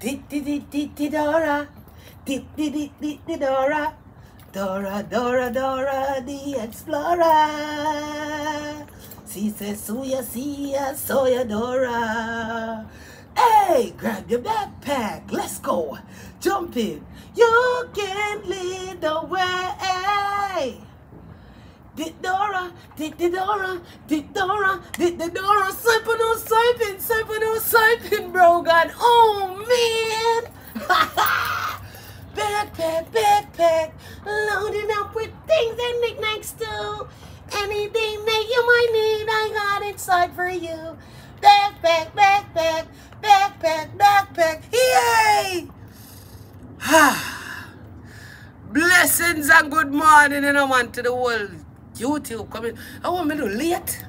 Dora, Dora, Dora, Dora, Dora, the Explorer. She says, Suya, Sia, Soya, Dora. Hey, grab your backpack, let's go. Jump in. You can lead the way. Did Dora, did the Dora, did Dora, did the Dora, sipping on sipping, sipping on sipping, bro, God, oh man. backpack, backpack, loading up with things and knickknacks too. Anything that you might need, I got inside for you. Backpack, backpack, backpack, backpack, yay! Blessings and good morning, and I want to the world. YouTube coming. I want me to late.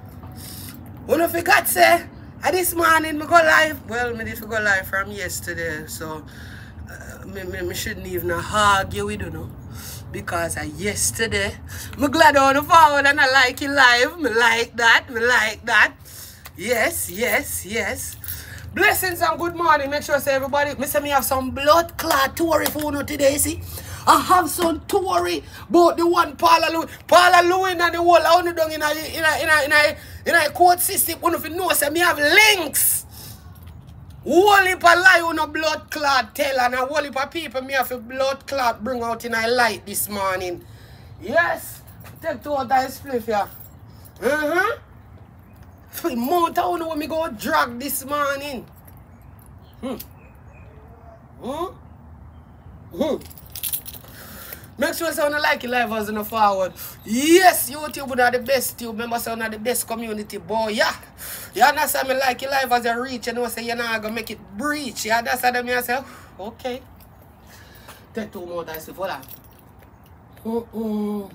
When I forgot say, uh, this morning me go live. Well, me did go live from yesterday, so uh, me, me, shouldn't even argue you know. Because uh, yesterday, me glad on the forward and I like it live. Me like that, me like that. Yes, yes, yes. Blessings and good morning. Make sure say everybody, me say me have some blood clot tour if you know today, see. I have some to worry about the one Paula Llewelyn. Paula Llewelyn and the whole only done in a in a in a in a in a court system. One of you know say me have links. Whole heap of lie on a blood clot tell and a whole heap of people me have a blood clot bring out in a light this morning. Yes. Take two of that spliff here. Uh-huh. For mount I know when me go drag this morning. Hmm. Hmm. Hmm. Make sure you like your live as in the forward. Yes, YouTube are the best tube. Remember sound the best community, boy. Yeah. You understand me like your live as a reach you know say you're not gonna make it breach. You understand me? I say, okay. Take two more dice for that. Uh -uh.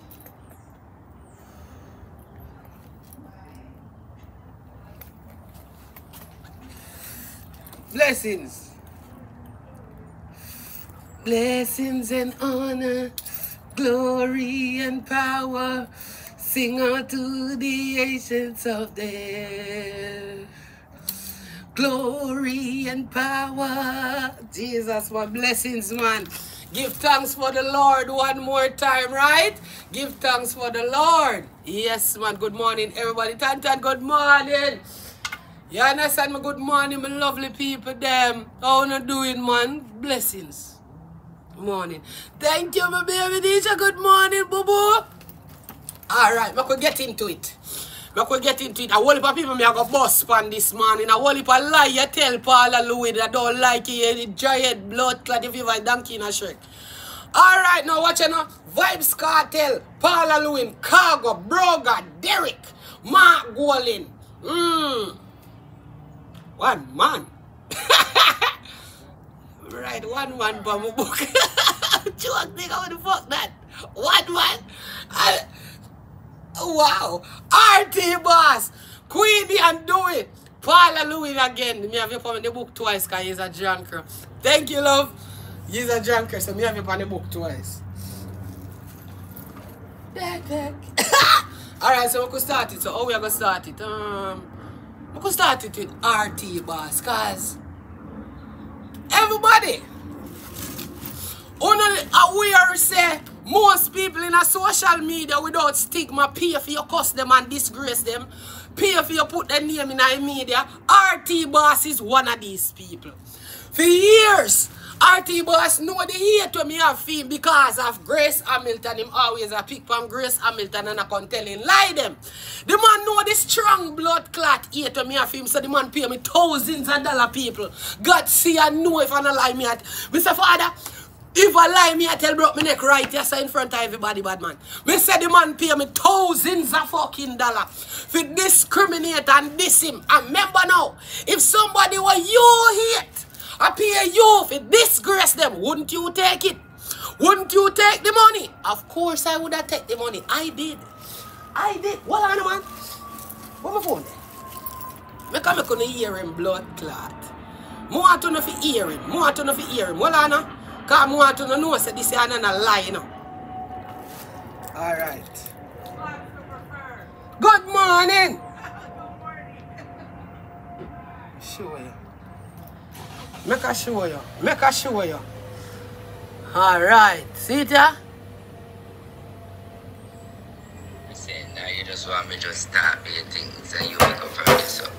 Blessings. Blessings and honor glory and power. Sing unto the ancients of the Glory and power. Jesus, my blessings, man. Give thanks for the Lord one more time, right? Give thanks for the Lord. Yes, man. Good morning, everybody. Tantan, good morning. You understand me? Good morning, my lovely people, them. How you doing, man? Blessings morning. Thank you, my baby Nisha. Good morning, boo boo. All right, I could get into it. I could get into it. A whole heap of people me I got bus span this morning. A whole heap of lie you tell Paula Llewelyn that don't like it. Giant blood clot if you have a donkey in a shirt. All right, now watch you now. Vybz Kartel, Paula Llewelyn, Khago, Broga, Derek, Mark Golin. Mmm. One man. Right, one for my book. Joke, nigga, what the fuck that? One man? I, wow. RT boss. Queenie and do it. Paula Llewelyn again. Me have you for the book twice because he's a junker. Thank you, love. He's a junker, so me have you on the book twice. Alright, so we could start it. So how we are gonna start it? Um we could start it with RT boss, cause Everybody. Only uh, aware say most people in a social media without stigma pay for you cuss them and disgrace them. Pay for you put their name in the media. RT Boss is one of these people. For years, RT Boss know the hate to me have feel because of Grace Hamilton. Him always a pick from Grace Hamilton and I can tell him lie them. The man know the strong blood clot hate to me have him so the man pay me thousands of dollar people. God see and know if I not lie me at. Mr. Father, if I lie me, I tell broke my neck right yes in front of everybody, bad man. Me say the man pay me thousands of fucking dollar for discriminate and diss him. And remember now, if somebody were you hate, I pay you for disgrace them. Wouldn't you take it? Wouldn't you take the money? Of course I would have taken the money. I did. I did. What on man? What my phone there? Make me gonna hear him blood clot. More want to know for hear him. More want to know for hear him. What on Cause more want to know say this is a lie, you know. Alright. Good morning. Sure. Make a show you. Make a show you. Alright. See it ya? Saying now you just want me to stop your things and you make up for up.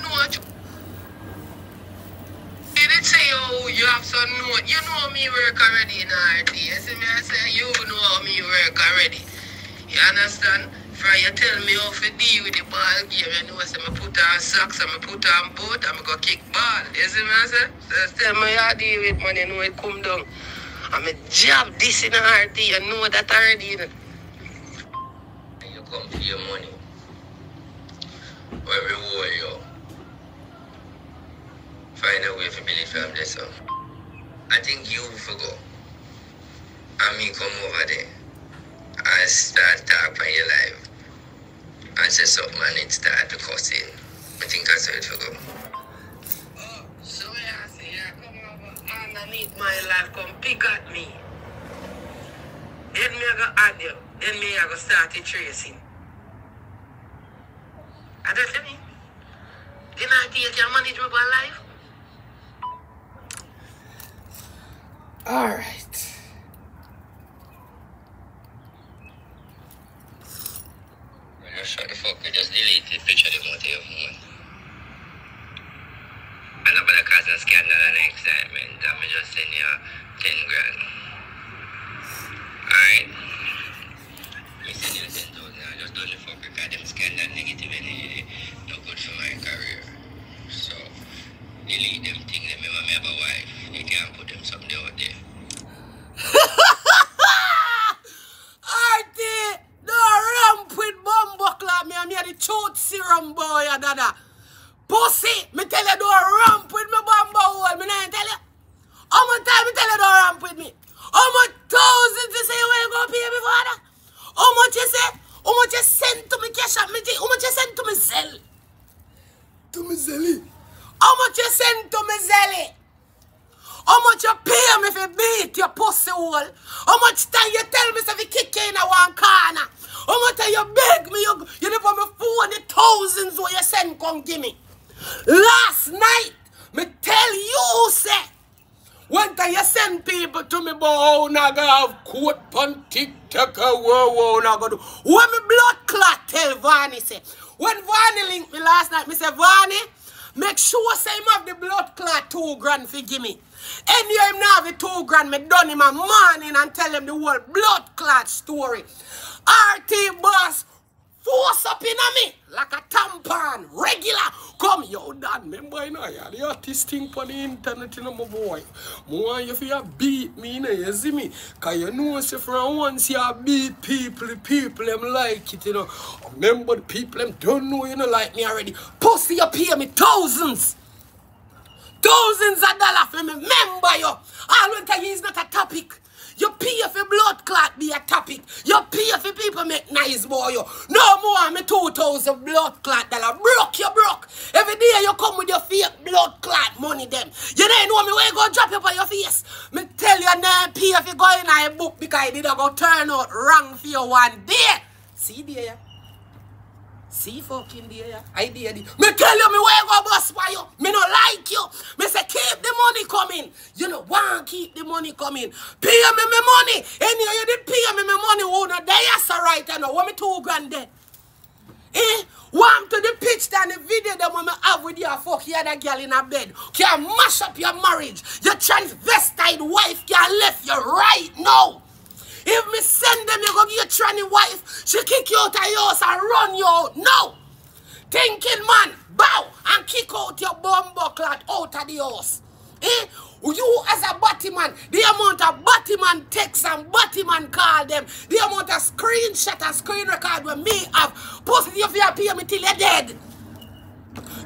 No, what you you did say oh you have some note. You know me work already in RT. You see me I say you know me work already. You understand? For you tell me how to deal with the ball game, you know, say me put on socks me put on boot and me go kick ball. You see me I say? So tell me how deal with money, you know it come down. I'm a job this in the RT, you know that already. You know. You come for your money. Where we hold you. Find a way to believe this. So. I think you forgo. And me come over there and start talk on your life. And it start to cuss in. I think that's how it forgo. Oh, so yeah, see, yeah, come over underneath my life, come pick at me. Then me I go add you. Then me I go start the tracing. I don't tell me. You know, you can manage my life. Alright. Just shut the fuck up. Just delete the picture of the motor of your phone. And I'm gonna cause a scandal and excitement. I'm just send you 10 grand. Alright? Me send you 10,000. I just don't the fuck because them scandal negative energy no good for my career. So, delete them things. Remember me have a wife. You can't put them something out there. RT, no ramp with me and me a the truth serum boy, dada. Pussy, me tell you don't ramp with me bumbo hole, me not tell you. How much time me tell you don't ramp with me? How much thousands you say you ain't gonna pay me for that? How much you say? How much you send to me cash up me? How much you send to me sell? To me zelly. How much you send to me zelly? How much you pay me if you beat your pussy hole? How much time you tell me if you kick you in a one corner? How much time you beg me, you, you never me phone the thousands what you send come give me? Last night, me tell you, say, one time you send people to me, oh, naga have quote on TikTok, whoa, whoa, naga do. When me blood clot tell Vani say, when Vani link me last night, me say, Vani, make sure say him have the blood clot two grand for give me. And you him now have the two grand, me done him a morning and tell him the whole blood clot story. RT boss, force up in me like a tampon, regular. Come, yo, dad, remember, you know, yeah, the artist thing on the internet, you know, my boy. More you feel beat me, you know, you see me? Because you know, say, from once you beat people, the people, them like it, you know. Remember, the people, them don't know, you know, like me already. Pussy, you pay me thousands. Thousands of dollars for me. Remember, you. All when you is not a topic. You pay for blood clot be a topic. You pay for people make nice boy. You. No more me 2,000 blood clot dollar. Broke, you broke. Every day you come with your fake blood clot money them. You don't know me where you go drop it on your face. Me tell you now pay if you go in a book because it did go turn out wrong for you one day. See there. See fucking there, yeah. I did it. Me tell you me where go bust for you. Me no like you. Me say keep the money coming. You know, want keep the money coming. Pay me me money. Any of you did pay me me money. Who no there yes right now. What me two grand there? Eh? Want to the pitch than the video that when me have with your fuck you other girl in a bed. Can mash up your marriage. Your transvestite wife can left you right now. If me send them, you go get your tranny wife. She kick you out of your house and run you out. No. Thinking man, bow and kick out your bumbleclot out of the house. Eh? You as a Batman, the amount of Batman text and Batman call them, the amount of screenshot and screen record when me have, pussy you feel pay me till you're dead.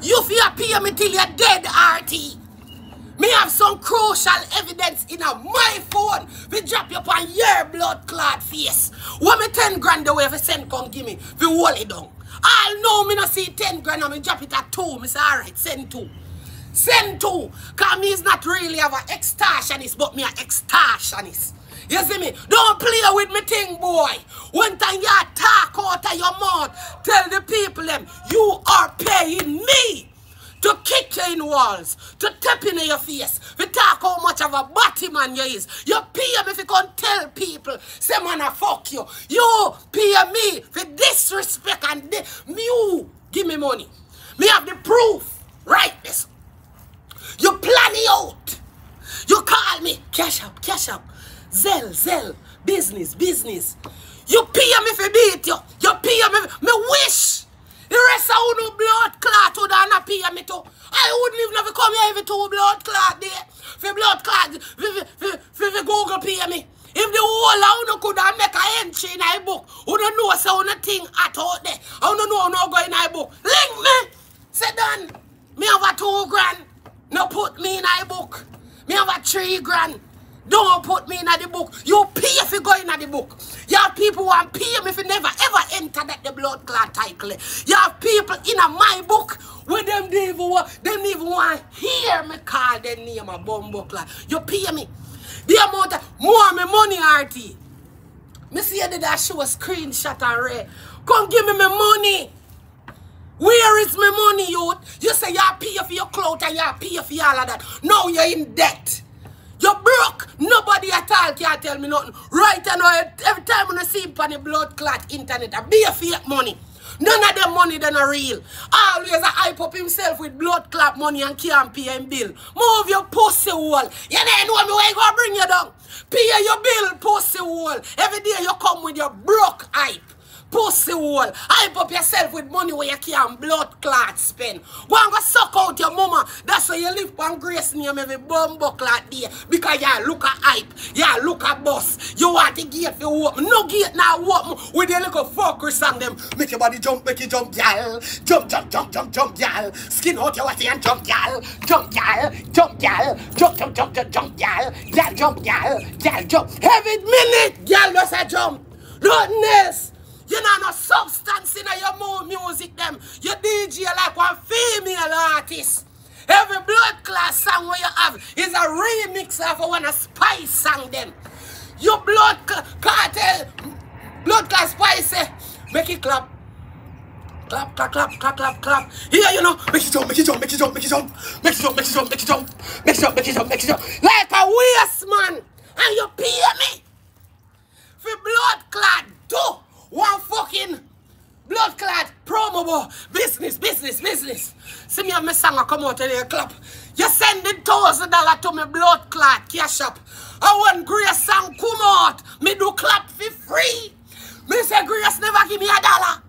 You feel pay me till you're dead, RT. Me have some crucial evidence in a my phone. We drop you upon your blood clot face. What me 10 grand away if you send come give me. We wall it down. I'll know me not see 10 grand and me drop it at 2. Me say alright, send 2. Send 2. Cause me is not really of a extortionist, but me a extortionist. You see me? Don't play with me thing, boy. When time you talk out of your mouth, tell the people them, you are paying me to kick you in walls, to tap in your face, to talk how much of a body man you is. You pay me if you can tell people, say man I fuck you. You pay me for disrespect and di you give me money. Me have the proof. Right this. You plan it out. You call me. Cash up, cash up. Zell, zell. Business, business. You pay me for beat you. You pay me. Me wish. The rest of you blood clot would not pay me too. I wouldn't even have come here if it was blood clot there. For blood clot, for, Google pay me. If the whole of you could have make a entry in a book, you don't know so thing at out there. I don't know no go in a book. Link me. Say done. Me have a two grand. No put me in a book. Me have a three grand. Don't put me in the book. You pay if you go in the book. You have people who pay me if you never ever enter that the blood clot title. You have people in my book where them they even want, them even want hear me call their name a bumbo clot. You pay me. The amount of more me money RT. Me see you that show a screenshot and read. Come give me my money. Where is my money, youth? You say you pay for your clothes and you pay for all of that. Now you're in debt. You broke. Nobody at all can tell me nothing. Right now, every time I see on the blood clot internet, I be a fake money. None of them money then are real. Always a hype up himself with blood clot money and can't pay him bill. Move your pussy wall. You know me where you gonna bring you down. Pay your bill, pussy wall. Every day you come with your broke hype pussy hole. Hype up yourself with money where you can't blood clot spend. Go and go suck out your mama. That's why you live on grace name every bumbo clot there. Because you look at hype. You look at boss. You want the gate for open. No gate now open with your little fuckers on them. Make your body jump, make you jump, gal. Jump, jump, jump, jump, jump, gal. Skin out your watty and jump, gal. Jump, gal. Jump, gal. Jump, jump, jump, jump, jump, gal. Gal, jump, gal. Gal, jump. Every minute, gal just a jump. Nothing else. You know no substance in your music them. You DJ like one female artist. Every blood class song where you have is a remix of one a spice song them. Your blood cartel, blood class spice, eh? make it clap. Clap, clap, clap, clap, clap, clap. Here, you know, make it jump, make it jump, make it jump, make it jump, make it jump, make it jump, make it jump, make it jump, make it jump, make it jump. Like a waste man, and you pay me for blood clad too. One fucking blood clot promo business, business, business. See me have my song come out and they clap. You send the thousand dollar to me blood clot cash up. I want Grace song come out. Me do clap for free. Me say Grace never give me a dollar.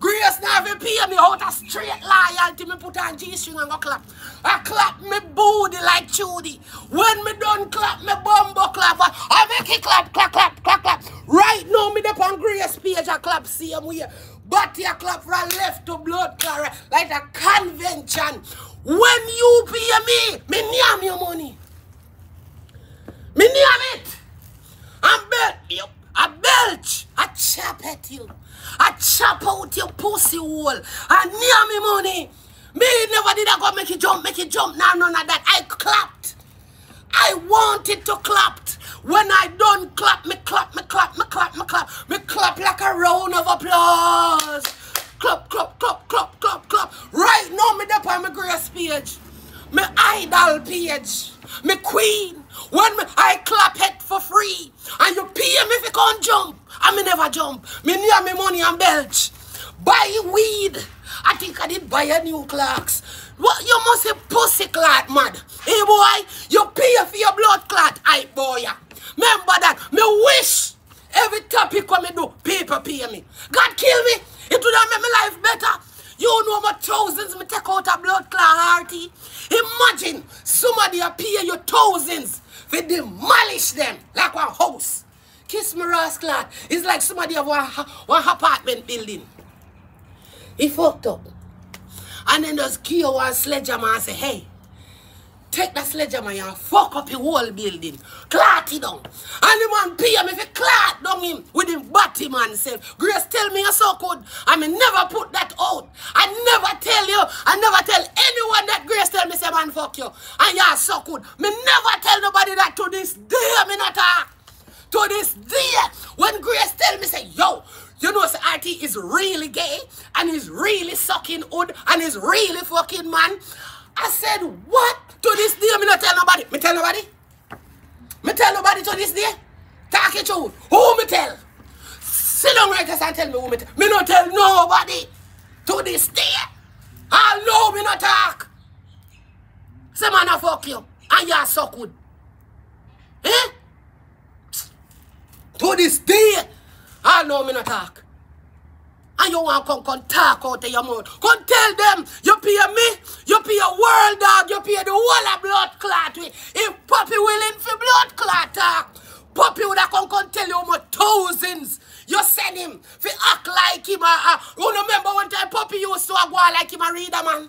Grace never pay me out a straight loyalty. Me put on G-string and go clap. I clap me booty like Judy. When me done clap me bumbo clap. I make it clap, clap, clap, clap, clap. Right now me up on Grace page I clap same way. But you clap from left to blood clot like a convention. When you pay me, me name your money. Me name it. I'm. Yep. I belch. I chop at you. I chop out your pussy wall. I near me money. Me never did I go make it jump, make it jump. Now none of that. I clapped. I wanted to clap. When I done clap, me clap, me clap, me clap, me clap, me clap like a round of applause. Clap, clap, clap, clap, clap, clap. Right now, me up on my grace page. Me idol page. Me queen. When me, I clap it for free. And you pay me if you can't jump. I me never jump. Me near me money and belch. Buy weed. I think I did buy a new clocks. What you must say pussy clot mad. Hey boy, you pay for your blood clot, I boy. Remember that. Me wish every topic when me do, people pay me. God kill me. It would have made my life better. You know my thousands me take out a blood clot hearty. Imagine somebody pay you thousands for demolish them like one house. Kiss me rascal. It's like somebody have one, one apartment building. He fucked up. And then just give one sledgehammer and say, hey, take that sledgehammer and fuck up your whole building. Clot it down. And the man pay if he clot down him with him body man self. Grace tell me you're so good. I may never put that out. I never tell you. I never tell anyone that Grace tell me say man fuck you. And you're so good. Me never tell nobody that to this day me not talk. To this day. When Grace tell me say, yo, you know, RT is really gay and he's really sucking wood and he's really fucking man. I said, what? To this day, me not tell nobody. Me tell nobody. Me tell nobody to this day. Talk it out. Who me tell? Sit down right and tell me who me tell. Me not tell nobody. To this day. I know me not talk. Say man a fuck you. And you are so good. Eh? To this day. I know me not talk. And you want to come, come talk out of your mouth. Come tell them you pay me, you pay a world dog, you pay the whole of blood clot. If Puppy willing for blood clot talk, Puppy would have come, come tell you much thousands you send him for act like him. Uh, uh, you remember one time Puppy used to go like him Read a man?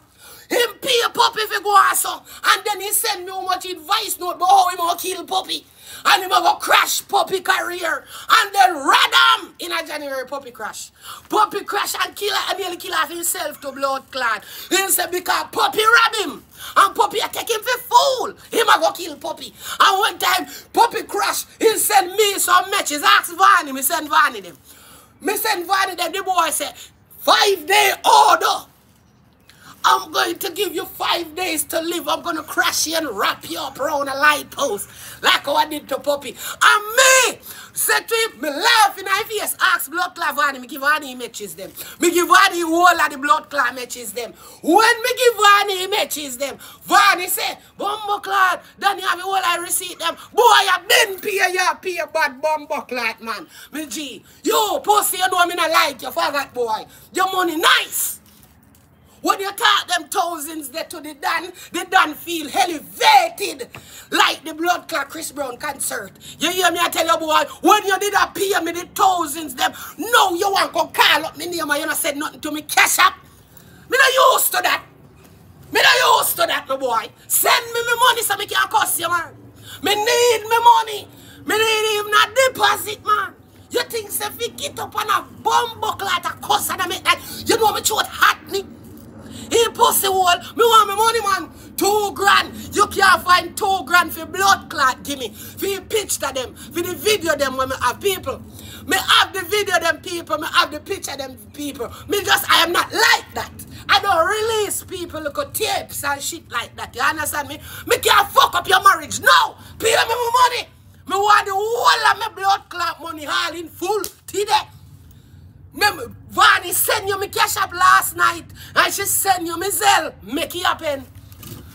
Him pay Puppy for go so. And then he send me how much advice note about how him will kill Puppy. And him go crash Puppy career. And then radam in a January Puppy crash. Puppy crash and kill and nearly kill off himself to blood clot. He said because Puppy rob him. And Puppy take him for fool. Him a go kill Puppy. And one time Puppy crash, he send me some matches. Ask Vanny, me send Vanny them. Me send Vanny them. The boy said, five day order. I'm going to give you five days to live. I'm going to crash you and wrap you up around a light post like how I did to Puppy. And me said to him, me laugh in his face, ask blood clot Vanny, me give Vanny matches them. Me give Vanny whole of the blood clot matches them. When me give Vanny matches them, Vanny say, Bumbo clot, you have whole I receipt them. Boy, you been pay you pay bad bumbo clot, man. Me G, you pussy, you know me not like you, forgot boy. Your money nice. When you talk them thousands there to the Dan, the Dan feel elevated like the blood Chris Brown concert. You hear me I tell you boy, when you did a pay me the thousands them, no you want to call up me name and you not said nothing to me, cash up. Me not used to that. Me not used to that, no boy. Send me my money so me can cost you, man. Me need me money. Me need even a deposit, man. You think if you get up on a bomb buckle like a cuss and I make that, you know me throat hot me? Wall. Me want my money, man. Two grand. You can't find two grand for blood clot. Give me. For picture them. For the video them when me have people. Me have the video them people. Me have the picture them people. Me just, I am not like that. I don't release people look at tapes and shit like that. You understand me? Me can't fuck up your marriage. No. Pay me my money. Me want the whole of my blood clot money all in full today. Remember, Vanny send you me cash up last night and she send you me Zelle. Make it happen.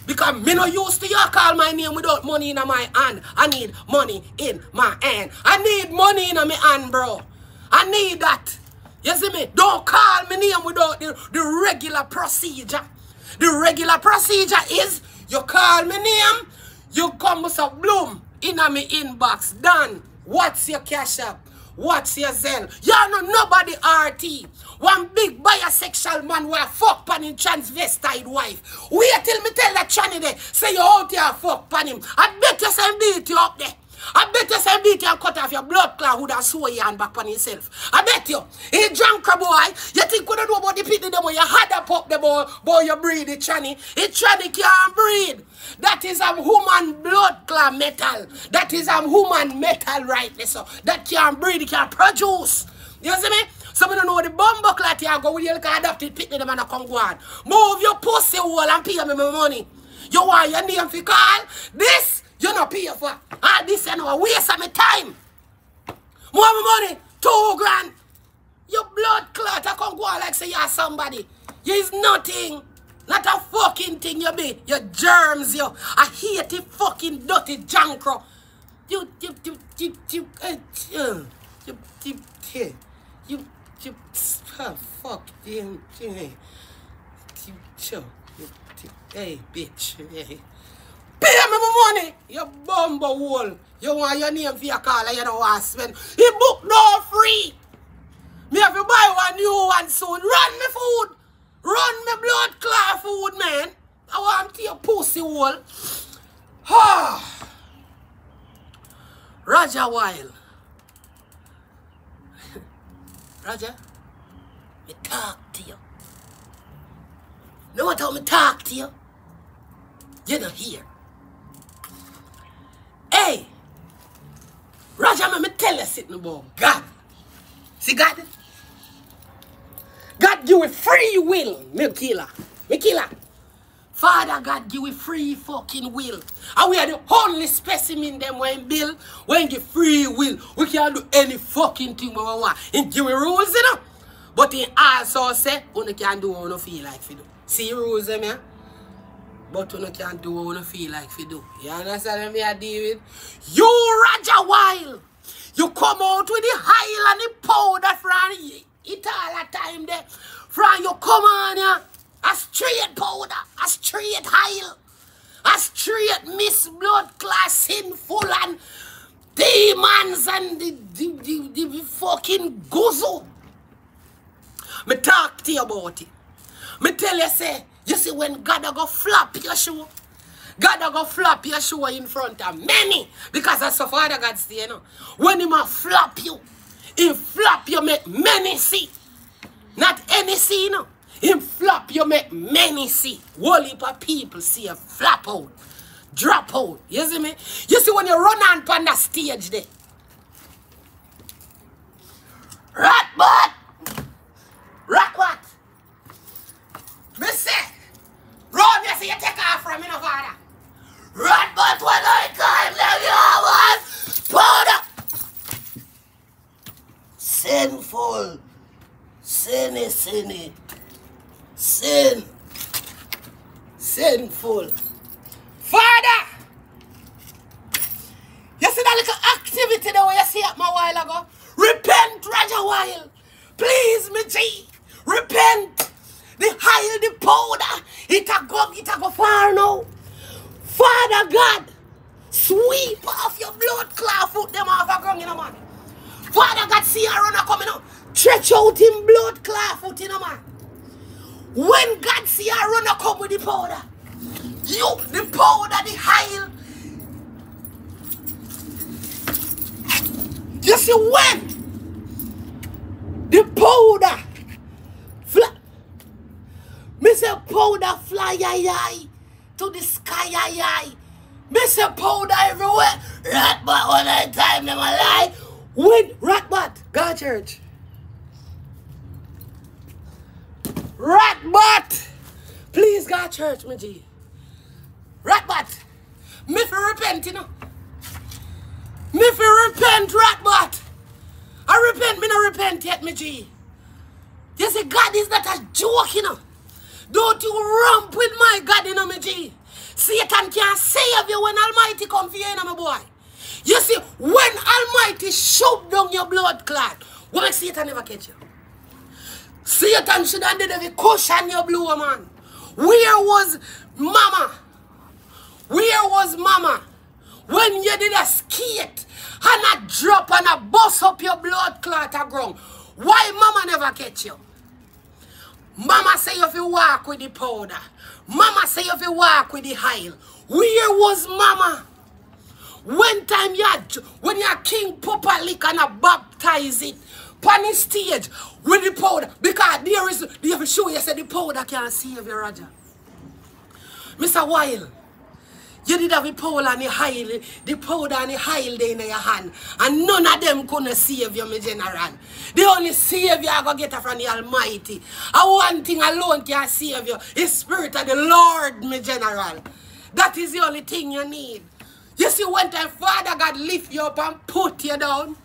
Because me no used to you call my name without money in my hand. I need money in my hand. I need money in my hand, bro. I need that. You see me? Don't call me name without the, the regular procedure. The regular procedure is you call me name, you come with a bloom in my inbox. Done. What's your cash up? What's your Zelle? You know nobody RT. One big bisexual man where fuck pan transvestite wife. Wait till me tell that Channy there. Say you out here fuck pan him. I bet you some beat you up there. I bet you some beat and cut off your blood clot who have sew your hand back on yourself. I bet you. He drunk boy. You think we don't know about the people them you had a pop the boy, boy you breathe it, Channy. It Channy can't breathe. That is a human blood clot metal. That is a human metal right there. So that can't breathe, it can't produce. You see me? Some of you know the bumbo clot you go with your adopted picnic them and come go on. Move your pussy hole and pay me my money. You want your name for call? This you not pay for. Ah, this you know waste of my time. More money, two grand. Your blood clot I come go on like say you're somebody. You is nothing. Not a fucking thing you be. You germs, you. I hate it fucking dirty jankro. You, you, you, you, you, uh, you, you, you, you, you, you, oh, fuck, you, you, you, you, you, hey, bitch, hey. Pay me my money, you bumbo hole. You want your name for your call and you don't want to spend. He book no free. Me have to buy one new one soon. Run me food. Run me blood clot food, man. I want to your pussy hole. Ha. Rajah Wild. Rajah, me talk to you. Know what how me talk to you? You're not here. Hey, Rajah, me, me tell you something about God. See God? God give you free will, me killer. Me killer. Father God give we free fucking will. And we are the only specimen them when bill, when give free will. We can do any fucking thing we want. And give we rules, you know. But he also say, you can do what you feel like to do. See rules them, yeah? But you can't do what you feel like you do. You understand me, I? You, Rajah Wild, you come out with the high and the powder from it all the time there. From you come on, yeah? A straight powder, a straight high, a straight miss blood class sinful and demons and the, the, the, the fucking guzzle. Me talk to you about it. Me tell you, say, you see when God a go flop your shoe, God a go flop your shoe in front of many. Because that's the Father God say, you know. When him a flop you, he flop you make many see. Not any see, you know. Him flap you make many see. Whole heap of people see a flop out. Drop out. You see me? You see when you run on on the stage there. Rat butt! Rat what? Me say, run you take off from me no father. Rat butt when I come, let you powder. Sinful. Sinny, sinny. Sin. Sinful. Father! You see that little activity that way you see at my while ago? Repent, Rajah Wild. Please, me G. Repent. The higher the powder, it a go, it a go far now. Father God, sweep off your blood clot foot them off a ground, you know, man. Father God, see a runner coming out. Stretch out him blood clot foot, you know, man. When God see a runner come with the powder, you, the powder, the high. You see when the powder fly, me say powder fly ay, ay, to the sky ay, ay. Me say powder everywhere. Rat but one at time, them a lie. When rat but God church. Rat but please God church, me G. Rat but me for repent, you know. Me for repent, rat but. I repent, me no repent yet, me G. You see, God is not a joke, you know. Don't you romp with my God, know, me G. Satan can't save you when Almighty come for you, my boy. You see, when Almighty shoot down your blood clot, what make Satan never catch you? Satan should have did every cushion your blue man. Where was mama? Where was mama? When you did a skate and a drop and a bust up your blood clot ground. Why mama never catch you? Mama say if you walk with the powder. Mama say if you walk with the oil. Where was mama? When time you had, when you king Papa lick and baptize it on the stage with the powder. Because there is, to show you say the powder can't save you, Rajah. Mr. Wild, you did have the powder and the oil, the powder and the there in your hand. And none of them couldn't save you, my general. The only are going to get from the Almighty. And one thing alone can save you is Spirit of the Lord, my general. That is the only thing you need. You see, when time Father God lift you up and put you down,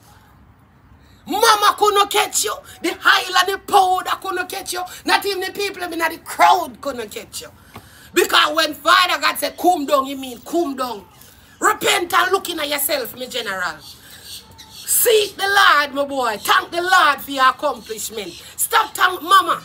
Mama couldn't catch you. The oil and the powder couldn't catch you. Not even the people in the crowd couldn't catch you. Because when Father God said, come down, you mean come down. Repent and looking at yourself, my general. Seek the Lord, my boy. Thank the Lord for your accomplishment. Stop thank Mama.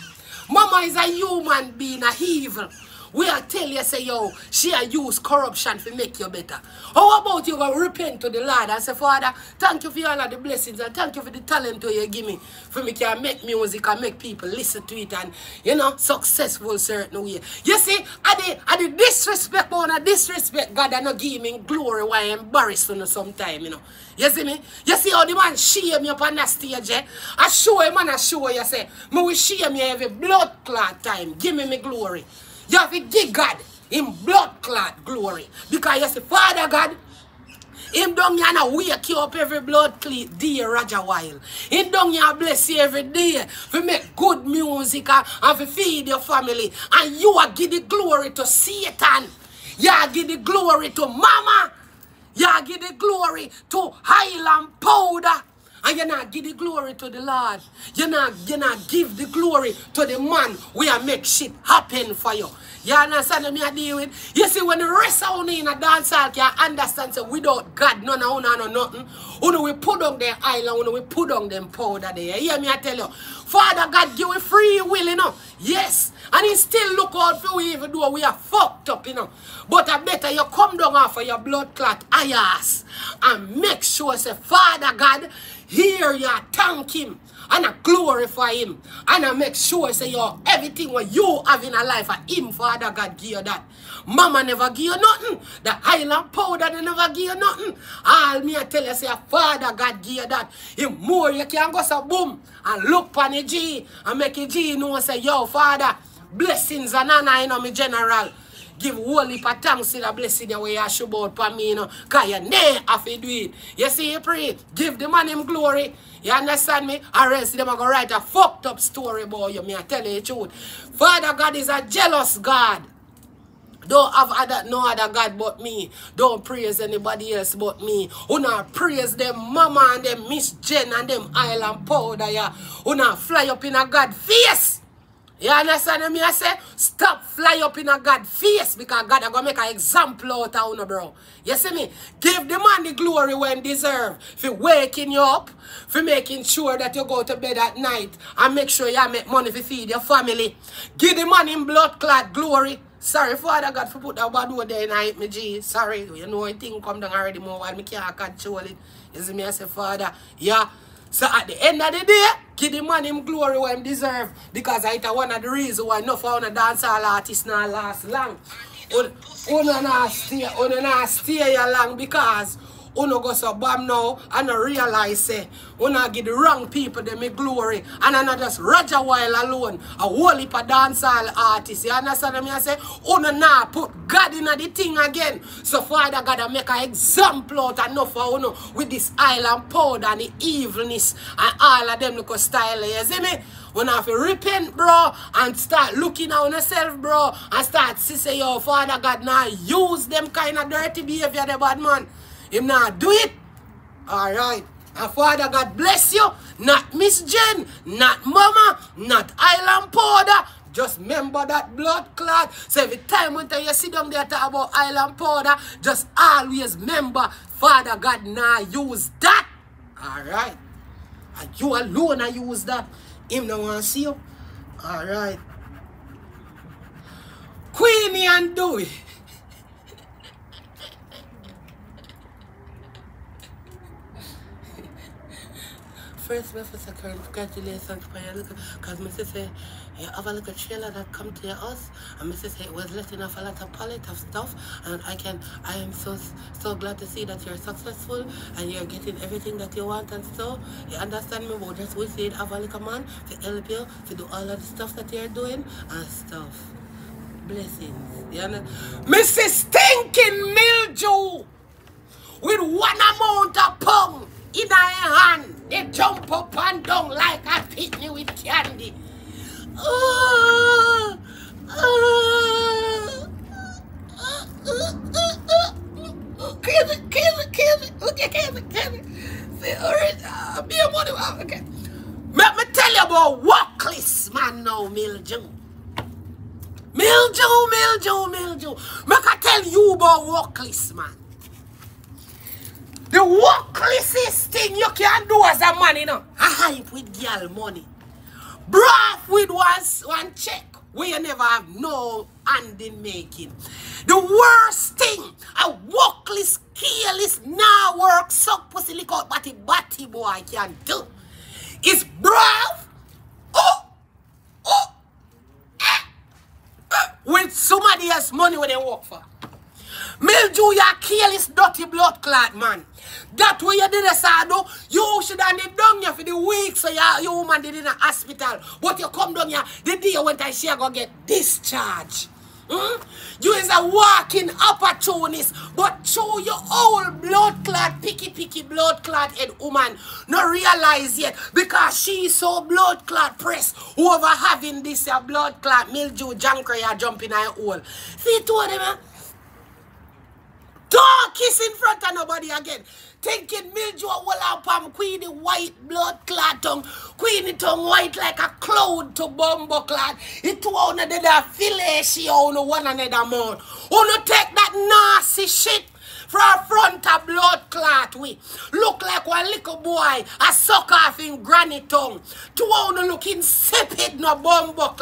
Mama is a human being, a evil. We are tell you, say, yo, she use corruption to make you better. How about you go repent to the Lord and say, Father, thank you for all of the blessings and thank you for the talent you give me. For me can make music and make people listen to it and, you know, successful certain way. You see, I the, I the disrespect, but I disrespect God and not give me glory why I embarrass you sometime, you know. You see me? You see how the man shame you up on that stage, eh? I show him and I show you, say, me will shame you every blood clot time. Give me me glory. You have to give God in blood clot glory. Because you see, Father God, Him down here and wake you up every blood clean day, Rajah Wild. Him down here bless you every day. We make good music and, and for feed your family. And you are give the glory to Satan. You are give the glory to mama. You are give the glory to Highland Powder. And you not give the glory to the Lord. You not, you not give the glory to the man where make shit happen for you. You understand me I deal with? You see, when the rest of you in a dance hall can understand, say, without God, none of you know nothing. When we put on their island, when we put on them powder there. You hear me I tell you? Father God give you free will, you know. Yes. And he still look out for we even though we are fucked up, you know. But I better you come down off of your blood clot ass and make sure, say, Father God, hear you, thank him and I glorify him. And I make sure say yo everything what you have in a life of him, Father God give you that. Mama never give you nothing. The Highland powder they never give you nothing. All me I tell you say Father God give you that. Him more you can go so boom and look on the G and make a G know say yo Father blessings and honor you know me general. Give heap of thanks in the blessing the way should about for me, you know. Because you never have to do it. You see, you pray. Give the man him glory. You understand me? Or else them are going to write a fucked up story about you. Me I tell you the truth. Father God is a jealous God. Don't have other, no other God but me. Don't praise anybody else but me. Una praise them mama and them Miss Jen and them island powder. Yeah. Una fly up in a God face. You understand me? I say, stop fly up in a God face because God are going to make an example out of you, bro. You see me? Give the man the glory when deserve. For waking you up, for making sure that you go to bed at night and make sure you make money to feed your family. Give the man in blood clot glory. Sorry, Father God, for put that bad word there and I me, G. Sorry, you know, I think come down already more while me can't control it. You see me? I say, Father, yeah. So at the end of the day, give the man him glory what him deserve. Because I one of the reasons why no for a dancehall artist not last long. Uno not stay, uno not stay here long because Uno go so bam now and I realize eh? say Uno give the wrong people them me glory and I just Rajah Wild alone a whole heap of dancehall artists you understand me I say? Uno now put God in the thing again? So Father God I make an example out enough for Uno with this island powder and the evilness and all of them look style you see me? When I have to repent, bro, and start looking at yourself, bro, and start to say, yo, Father God, now use them kind of dirty behavior, the bad man. Him not do it. Alright. And Father God bless you. Not Miss Jen, not Mama, not Island Powder. Just remember that blood clot. So every time when you sit down there talk about Island Powder, just always remember Father God now use that. Alright. And you alone I use that. Him no want see you. Alright. Queenie and Dewey. First, my sister, congratulations for your little, because my sister, you have a little trailer that come to your house, and sister was letting off a lot of palette of stuff, and I can, I am so, so glad to see that you're successful, and you're getting everything that you want and so, you understand me, but just wish you'd have a little man to help you, to do all of the stuff that you're doing, and stuff. Blessings. You know? Mrs. Stinking Mildew! With one amount of pong in her hand, they jump up and down like a pitney with candy. Oh, oh, oh. Crazy, crazy, crazy. Okay, crazy, crazy. See, all right, uh, be a money. Okay. Let me tell you about Walkless, man, now, Mildew. Mildew, mildew, mildew. Make I tell you about Walkless, man. The worklessest thing you can do as a man, you know, a hype with girl money. Broth with one, one check where you never have no hand in making. The worst thing, a workless, careless, now work, suck pussy lick out batty batty boy can do is broth oh, oh, eh, eh, with somebody else money when they work for. Mildew, you careless, dirty blood clot, man. That way you did a do, you should have been down here for the week so your, your woman did in a hospital. But you come down here, the day you went and she go get discharged. Hmm? You is a walking opportunist, but show your old blood clot, picky picky blood clot head woman, not realize yet because she is so blood clot press over having this uh, blood clot mildew junker jumping in her hole. See, two of them, eh? Don't kiss in front of nobody again. Thinking mildew will up on queenie white blood clot tongue. Queenie tongue white like a cloud to bumbo clot. It one of the fillet own one another month. Wanna take that nasty shit from front of blood clot we. Look like one little boy a suck off in granny tongue. To wanna look insipid no bumbo.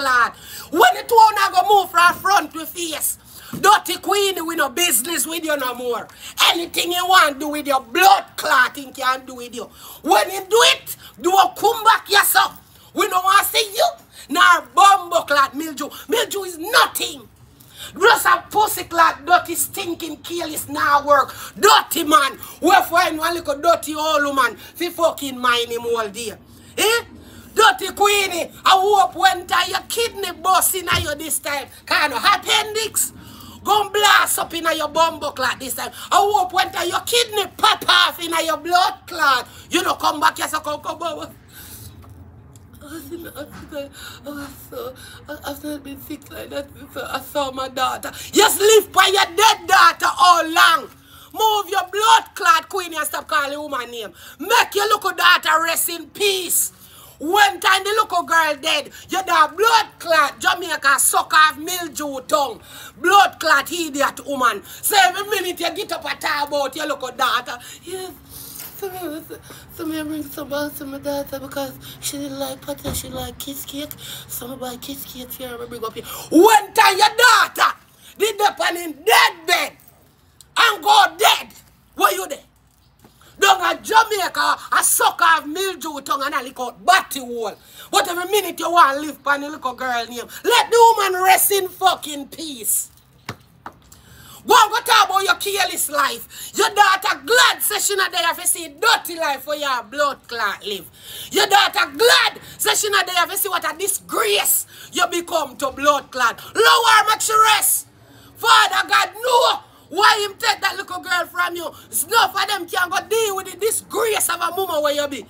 When it wanna go move from front to face. Dirty queen, we no business with you no more. Anything you want do with your blood clotting can do with you. When you do it, do a come back yourself. We don't want to see you. Nor bumbo clot mildew. Mildew is nothing. Just a pussy clot, dirty, stinking, careless, now work. Dirty man. We find one little dirty old woman. Fi fucking mind him all day. Eh? Dirty queenie. I hope when time your kidney busting in you this time. Kind of appendix. Go blast up in your bumbo clot this time. I hope when your kidney pop off in your blood clot. You know, come back here, so come, come, come. Oh, so, I've not been sick like that I saw my daughter. Just live by your dead daughter all long. Move your blood clot queen and stop calling woman name. Make your little daughter rest in peace. When time the little girl dead, you da blood clot, Jamaica suck off mildew tongue. Blood clot idiot woman. So every minute you get up and talk about your little daughter. Yes. Somebody bring some out to my daughter because she didn't like patty, she like kiss cake. Some buy kiss cake for her, bring up here. When time your daughter did the pan in dead bed and go dead, where you there? Down at Jamaica, a sucker of mildew tongue and a lick out batty wall. But every minute you want to live by the little girl name, let the woman rest in fucking peace. Go and go talk about your careless life. Your daughter glad session a day to see dirty life for your blood clot live. Your daughter glad session a day to see what a disgrace you become to blood clot. Lower make she rest. Father God, no. Why him take that little girl from you? It's enough for them can go deal with the disgrace of a mama where you be.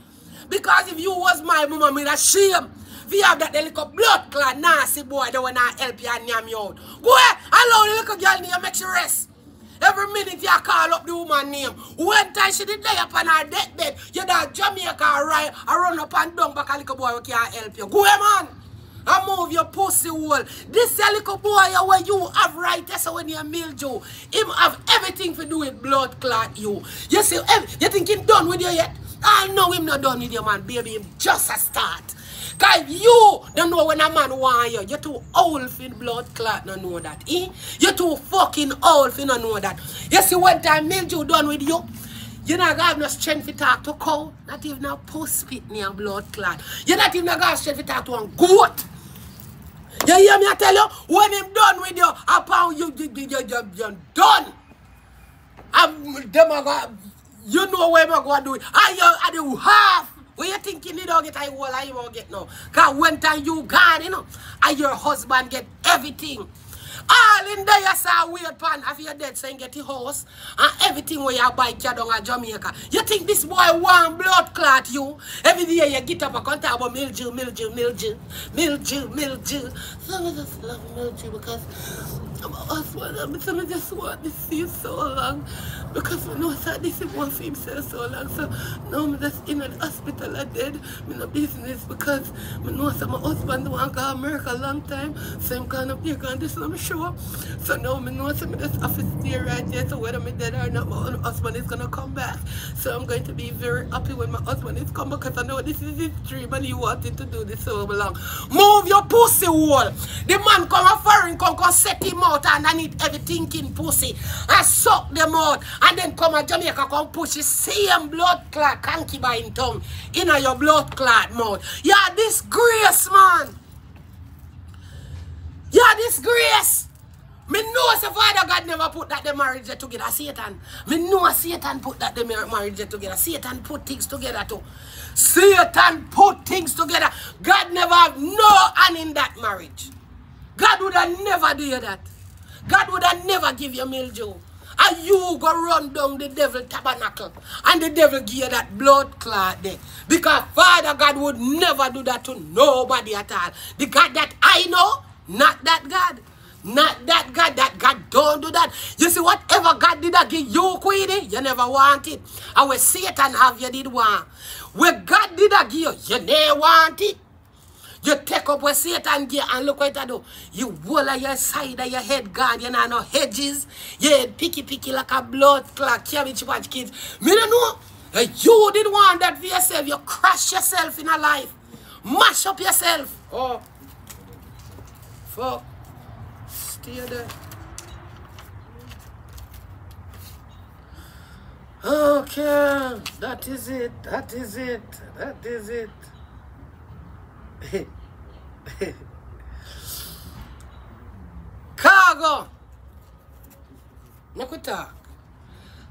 Because if you was my mama, me that shame. If you have that little blood clot nasty boy that will not help you and yam you out. Go ahead, allow the little girl name make she rest. Every minute you call up the woman name. One time she did lay up on her deathbed, you that Jamaica right, I run up and down back a little boy who can't help you. Go ahead, man and move your pussy hole. This little boy where you have right that's when you mildew. Him have everything to do with blood clot you. You see, you think him done with you yet? I know him not done with you, man, baby. Him just a start. Cause you don't know when a man want you. You're too old for blood clot not know that. Eh? You're too fucking old for not know that. You see when time mildew done with you? You not have no strength to talk to cow. Not even a post spit near blood clot. You not even have strength to talk to a goat. You hear me I tell you? When him done with you, upon you, you, you, you, you, you done. And them are go, you know where I'm going to do it. And you, and you half. What you thinking you don't get I will I won't get no. Because when time you gone, you know, and your husband get everything. All in there you saw weird pan after you're dead saying get the horse and everything where you buy down at Jamaica. You think this boy want blood clot you? Every day you get up and come talk about mildew, mildew, mildew, mildew, mildew. Some of us love mildew because my husband and some of just want to see you so long because we know that this is one for himself so long. So now I'm just in the hospital I dead. I'm no business because I know that my husband want to go to America a long time. So I'm going to be going this I'm sure. So now I know that I just have to stay right there. So whether I'm dead or not, my husband is going to come back. So I'm going to be very happy when my husband is come because I know this is his dream and he wanted to do this so long. Move your pussy wall. The man come a foreign come, come set him out and I need everything in pussy I suck them out and then come to Jamaica come push the same blood clot concubine tongue in your blood clot mouth. Yeah, disgrace, man. Yeah, disgrace. Me know so Father God never put that the marriage together, Satan. Me know Satan put that the marriage together. Satan put things together too. Satan put things together. God never have no hand in that marriage. God would have never do that. God would have never give you mildew. And you go run down the devil tabernacle. And the devil give you that blood clot there. Because Father God would never do that to nobody at all. The God that I know, not that God. Not that God. That God don't do that. You see, whatever God did I give you, Queenie, you never want it. And where Satan have you did want. Where God did I give you, you never want it. You take up where Satan give and look what I do. You wall your side of your head gone. You know no hedges. You picky picky like a blood clot. Cabbage patch kids. Me don't know. You didn't want that for yourself. You crash yourself in a life. Mash up yourself. Oh. Fuck. Stay there. Okay. That is it. That is it. That is it. Khago. Make we talk.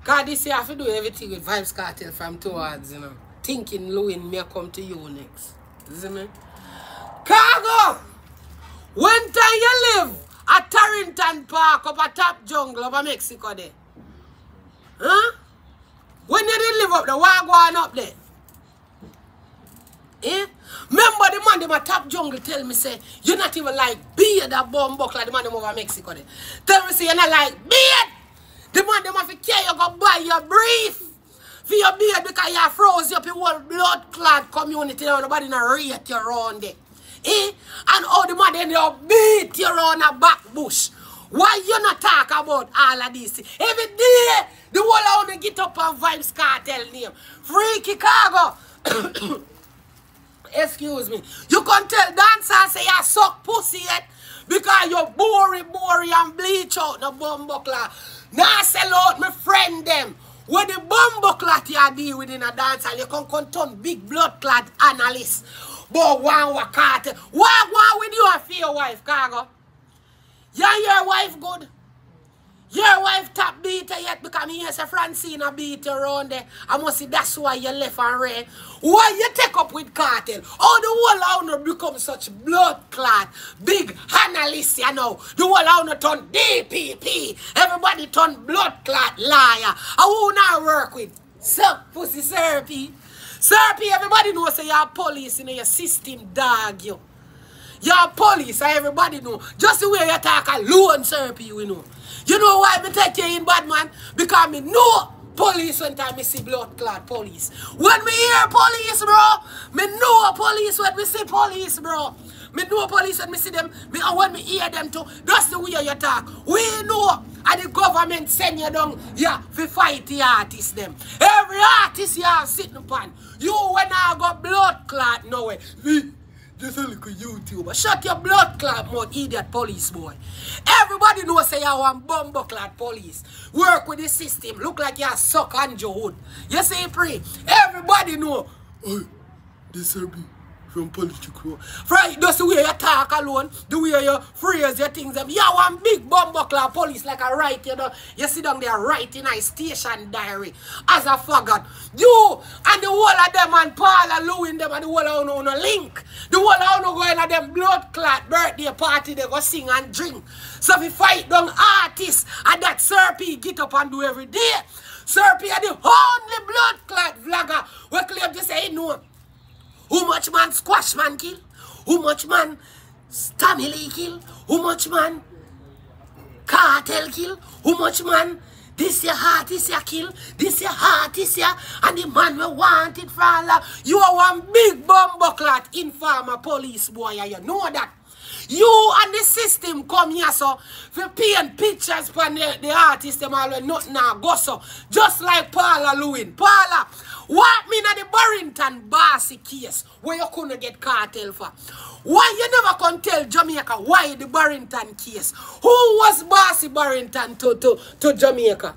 Cause this year I have to do everything with Vybz Kartel from towards, you know. Thinking Louis may come to you next. You see me? Khago! When time you live at Tarrington Park up Top Jungle over Mexico there? Huh? When you did live up there, why go on up there? Eh? Remember the man them a top jungle tell me say you not even like beard that bomb buck like the man them over Mexico there. Tell me say you not like beard. The man them have to care you go buy your brief for your beard because you are froze up your whole blood clot community now nobody not rate you around there. Eh? And all the man then they beat you around a back bush. Why you not talk about all of this? Every day, the whole of them get up on Vybz Kartel name. Freaky Khago. Excuse me. You can tell dancers say you suck pussy yet because you're boring, boring and bleach out the bumbuckler. Now sell out my friend them. When the bumbuckler you deal with in a dance and you can come turn big blood clot analyst. But one wakate. What one with you and for your wife, Khago? Yeah, your wife good. Your wife top beater yet because me say Francine a beat you around there. I must see that's why you left and red. Why you take up with cartel? All the whole owner become such blood clot. Big analyst, you know. The whole owner turn DPP. Everybody turn blood clot liar. I who not work with? Sir, pussy syrupy. Syrupy, everybody knows say you're police in your system, dog you. You're police, everybody know. Just the way you talk alone, syrupy, you know. You know why me take you in bad man? Because me know police when time me see blood clot police. When me hear police, bro, me know police when me see police, bro. Me know police when me see them, me and when me hear them too. That's the way you talk. We know and the government send you down, yeah, for fight the artists them. Every artist you are sitting upon. You when I got blood clot nowhere. Just a little YouTuber. Shut your blood clot mouth, idiot police boy. Everybody knows say you want bumbo police. Work with the system. Look like you suck on your hood. You see, pray. Everybody know. Hey, this will be from political. Right, that's the way you talk alone, the way you phrase your things. Them. You want big bumbo clot police like a right, you know. You sit down there writing a station diary as a faggot. You and the whole of them and paul Paula Llewelyn them and the whole of them link. The whole of them going at them blood clot birthday party, they go sing and drink. So if you fight down artists and that Serpy get up and do every day. Serpy are the only blood clot vlogger we claim to say no. How much man squash man kill? How much man Stanley kill? How much man cartel kill? How much man this your heart, this your kill, this your heart, this your and the man we want it for Allah. You are one big bumbleclot informer police boy, you know that. You and the system come here so for paint pictures for the, the artist them all nothing now go so. Just like Paula Llewelyn. Paula, what the Barrington Bossy case where you couldn't get cartel for? Why you never can tell Jamaica why the Barrington case? Who was Bossy Barrington to, to, to Jamaica?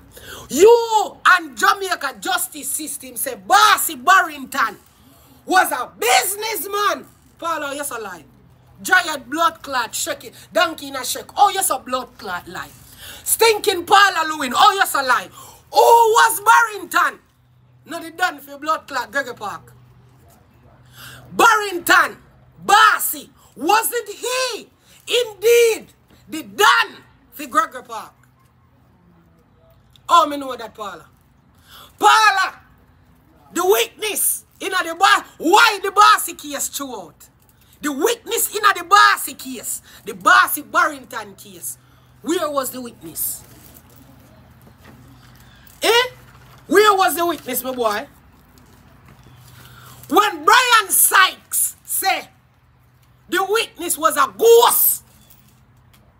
You and Jamaica justice system say Bossy Barrington was a businessman. Paula, yes a lie. Giant blood clot shaking. Donkey in a shake. Oh, yes, a blood clot lie. Stinking Paula Llewelyn. Oh, yes, a lie. Who was Barrington? No, the done for blood clot Gregory Park. Barrington, Bossy, wasn't he indeed the done for Gregory Park? Oh, me know that, Paula. Paula, the witness in the bar, why the Bossy case throughout? The witness in the Bossy case, the Bossy Barrington case. Where was the witness? Eh? Where was the witness, my boy? When Brian Sykes said the witness was a ghost,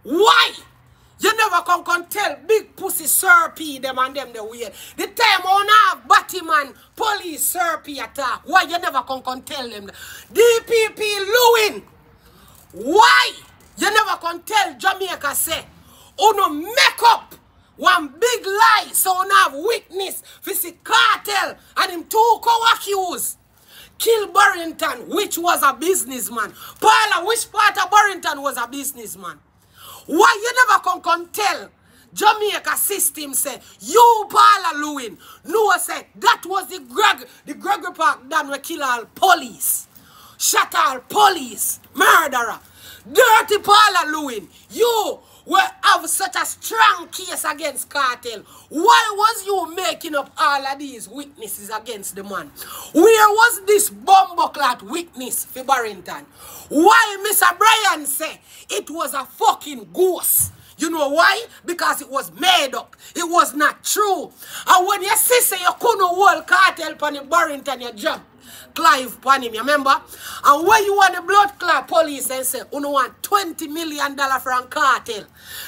why? You never come come tell big pussy Serpy them and them the weird. The time on have Batman police Serpy attack. Why you never come come tell them? DPP Llewelyn. Why? You never come tell Jamaica say, oh no make up one big lie so on have witness for see cartel and him two co-accused. Kill Barrington, which was a businessman. Paula, which part of Barrington was a businessman? Why you never come come tell Jamaica system say you Paula Llewelyn no say that was the Greg the Gregory Park done we kill all police. Shot all police, murderer. Dirty Paula Llewelyn, you will have such a strong case against cartel. Why was you making up all of these witnesses against the man? Where was this bumbleclot witness for Barrington? Why Mr. Brian say it was a fucking ghost? You know why? Because it was made up. It was not true. And when you see say you couldn't hold cartel on the Barrington, you jump. Clive upon him, you remember? And when you want the blood clot police and say, you want 20 million dollar from cartel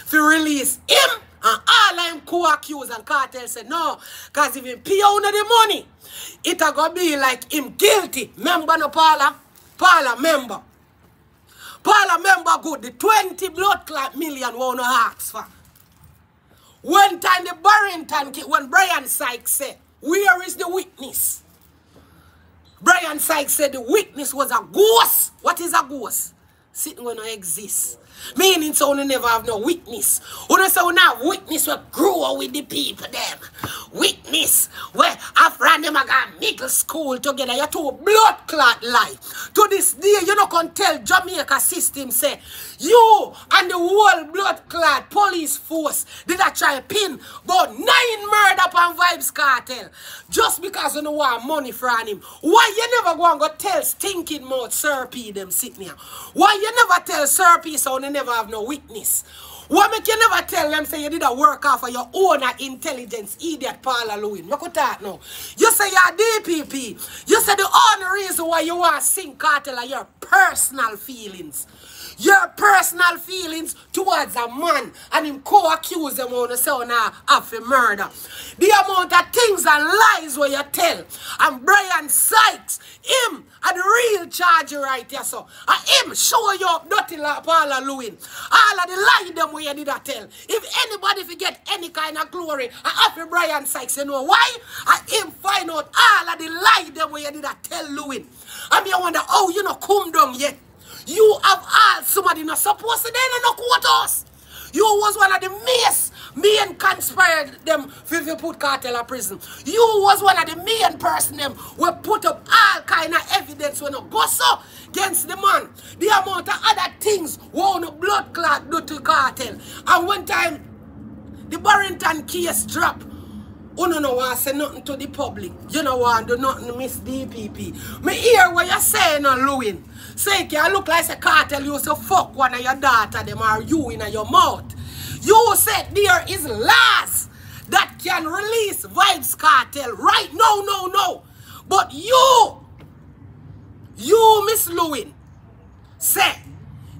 to release him and all him co-accused and cartel said no, because if he pay out the money, it a gonna be like him guilty. Remember no Paula? Paula member. Paula member good. The 20 blood clot million won't ask for. One time the Barrington, when Brian Sykes said, where is the witness? Brian Sykes said the witness was a ghost. What is a ghost? Sitting when I exist. Meaning so we never have no witness. We say we have witness we grow with the people them. Witness where after them I got middle school together. You two blood clot life. To this day you know can tell Jamaica system say you and the whole blood clot police force did I try pin but nine murder upon Vybz Kartel Just because you know want money from him. Why you never go and go tell stinking mouth Serpy them sitting here? Why you never tell Serpy so they never have no witness? What make you never tell them say you did a work off of your own intelligence, idiot Paula Llewelyn? Look at that now. You say you're DPP. You say the only reason why you want to sing cartel are your personal feelings. Your personal feelings towards a man and him co-accuse them on the now of a murder. The amount of things and lies where you tell. And Brian Sykes, him are the real charge right here, so. And him show you up dirty like Paula Llewelyn. All of the lie them where you did a tell. If anybody forget any kind of glory, I have Brian Sykes, you know why? And him find out all of the lie them where you did a tell Llewelyn. I mean, I wonder, oh, you know, come down yet. You have all somebody not supposed to no quote us. You was one of the main, main conspired them if you put cartel in prison. You was one of the main person them we put up all kind of evidence when go so against the man. The amount of other things won a blood clot do to cartel. And one time the Barrington case drop. You no want to say nothing to the public. You don't want to do nothing Miss DPP. Me hear what you're saying on Llewelyn. Say you look like a cartel you to fuck one of your daughter them or you in your mouth. You said there is laws that can release Vybz Kartel right no no no. But you you Miss Llewelyn say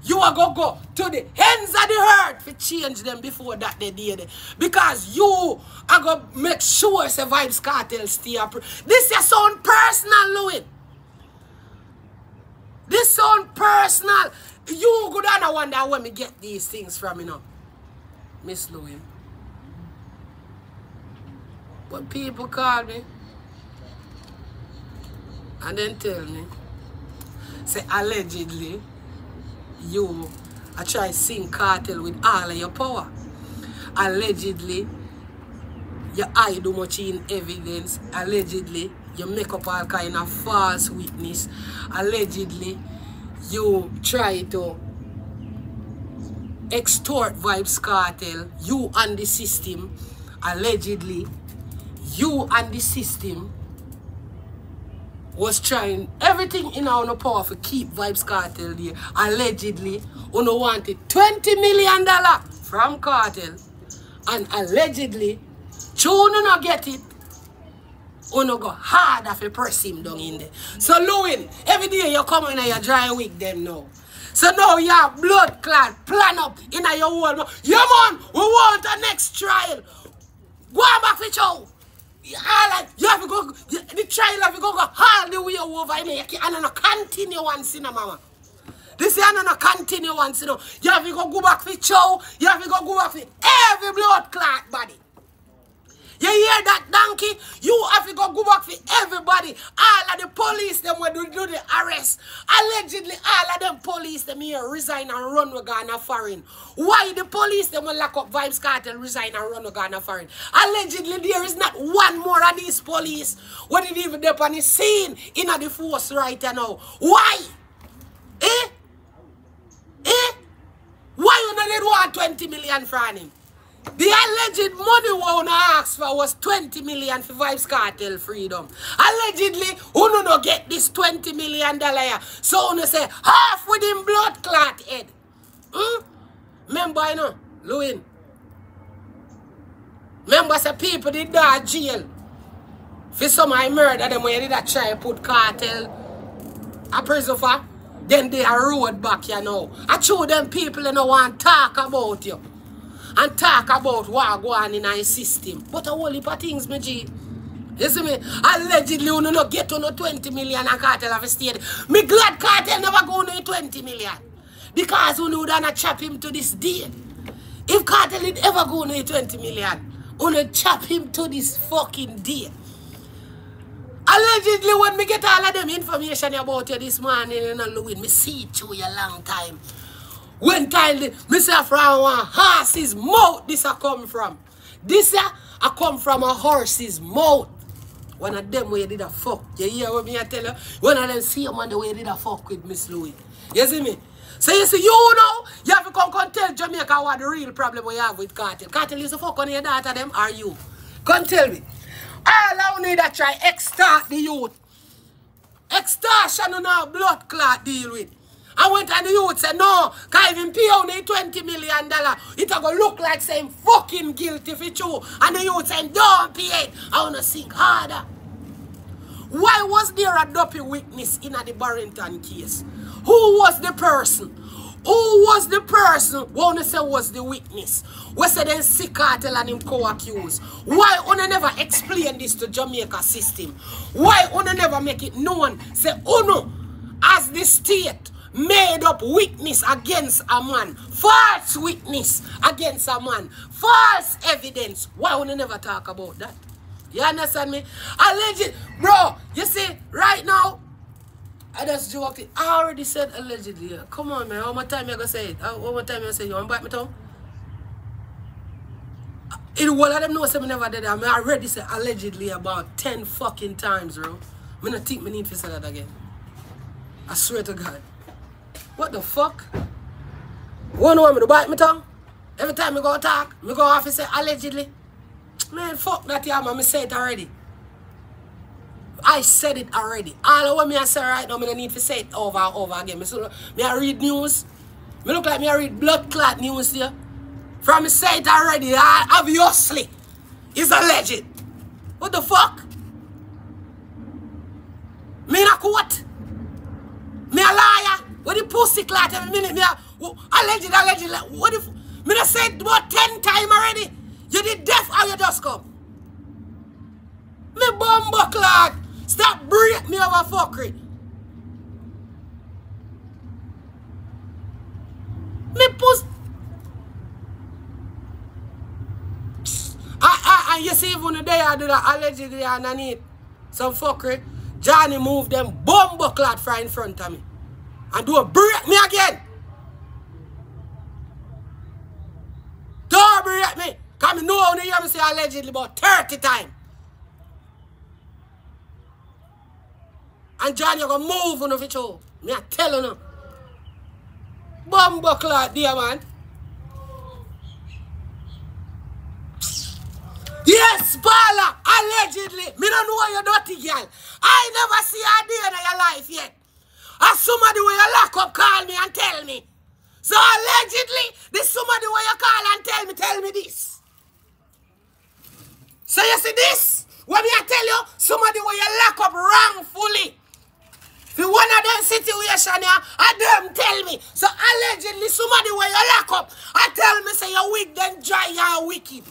you are going to go to the ends of the earth to change them before that they did it. Because you are going to make sure the Vybz Kartel stay up. This is your own personal, Louis. This sound personal. You go down and wonder where me get these things from, you know. Miss Louis. But people call me and then tell me, say allegedly, you I try sing cartel with all of your power. Allegedly, you hide do much in evidence. Allegedly, you make up all kind of false witness. Allegedly, you try to extort Vybz Kartel, you and the system, allegedly, you and the system was trying everything in our power to keep Vybz Kartel there. Allegedly, Uno wanted $20 million from Cartel. And allegedly, Chuno not get it. Oh, Uno go hard if press him down in there. So Llewelyn, every day you come in and you dry week them now. So now you have blood clot plan up in your whole Yeah man, we want the next trial. Go on back for show. All like, you have to go, the trial have to go, go all the way over here. And then continue one cinema, mama. This is not continue once, you know. You have to go, go back for chow. You have to go, go back for every blood clot body. You hear that, donkey? You have to go, go back for everybody. All of the police, them will do, the arrest. Allegedly, all of them police, them here resign and run with Ghana foreign. Why the police, them will lock up Vybz Kartel, resign and run with Ghana foreign? Allegedly, there is not one more of these police. What did even up on the scene in the force right now? Why? Eh? Eh? Why you need want 20 million from him? The alleged money we wanna ask for was 20 million for Vybz Kartel freedom. Allegedly, who no no get this 20 million dollar So you say half with him blood clot head. Hmm? Remember you know, Louis. Remember say people did that jail. For some I murder them when you did try put cartel a prison for. Then they are road back, you know. I show them people you know want talk about you. And talk about what go on in our system. But a whole heap of things, my G. You see me? Allegedly, you no get to no 20 million and cartel have stayed. Me glad cartel never go no 20 million. Because you know that chop him to this day. If cartel did ever go no 20 million, you chop him to this fucking day. Allegedly, when me get all of them information about you this morning, you know, Louis, me see it through you a long time. When me say from horse's mouth this a come from. This a, a come from a horse's mouth. One of them way did a fuck. You hear what me I tell you? One of them see man the way did a fuck with Miss Louis. You see me? So you see, you know, you have to come, come tell Jamaica what the real problem we have with Cartel. Cartel is a fuck on your daughter them, are you? Come tell me. All I need to try extort the youth. Extortion on our blood clot deal with. I went and the youth said, no, because even pay only $20 million, it going to look like saying fucking guilty for you. And the youth said, don't pay it. I want to sink harder. Why was there a dopey witness in the Barrington case? Who was the person? Who was the person who only say was the witness? We say then sick cartel and him co-accused. Why Una never explain this to Jamaica system? Why Una never make it known? Say oh, Uno as the state made up witness against a man. False witness against a man. False evidence. Why would you never talk about that? You understand me? Alleged, bro, you see, right now, I just joked it. I already said allegedly. Come on, man. How much time you gonna say it? Uh, How much time you say you want to bite my tongue? Uh, in one of them know me never did that. I already said allegedly about 10 fucking times, bro. I don't think me need to say that again. I swear to God. What the fuck? One me to bite my tongue? Every time I go talk, me go off and say allegedly. Man, fuck that yeah, man. Me say it already. I said it already. All of what me I say right now, me don't need to say it over and over again. Me, so, I read news. Me look like me I read blood clot news here. From me say it already, I, obviously. It's alleged. What the fuck? Me not quote. Me a liar. What the pussy clot every minute? Me a, alleged, alleged. What if, me not say about 10 times already. You did deaf or you just come? Me bumbo clot. Stop break me over fuckery. Me puss. I, I, and you see even the day I do that allegedly underneath some fuckery, Johnny move them bumbo clot fry in front of me and do a break me again. Don't break me. Come, no know only hear me say allegedly about 30 times. And John, you're going to move on of it all. Me I tell you now. Bumbo clock there, man. Yes, Paula, allegedly. Me don't know you dirty girl. I never see a day in your life yet. As somebody where you lock up call me and tell me. So allegedly, this somebody where you call and tell me, tell me this. So you see this? When me I tell you, somebody where you lock up wrongfully. If you one of them situation here, I them tell me. So allegedly, somebody where you lock up, I tell me say you're weak, then dry, you're wicked.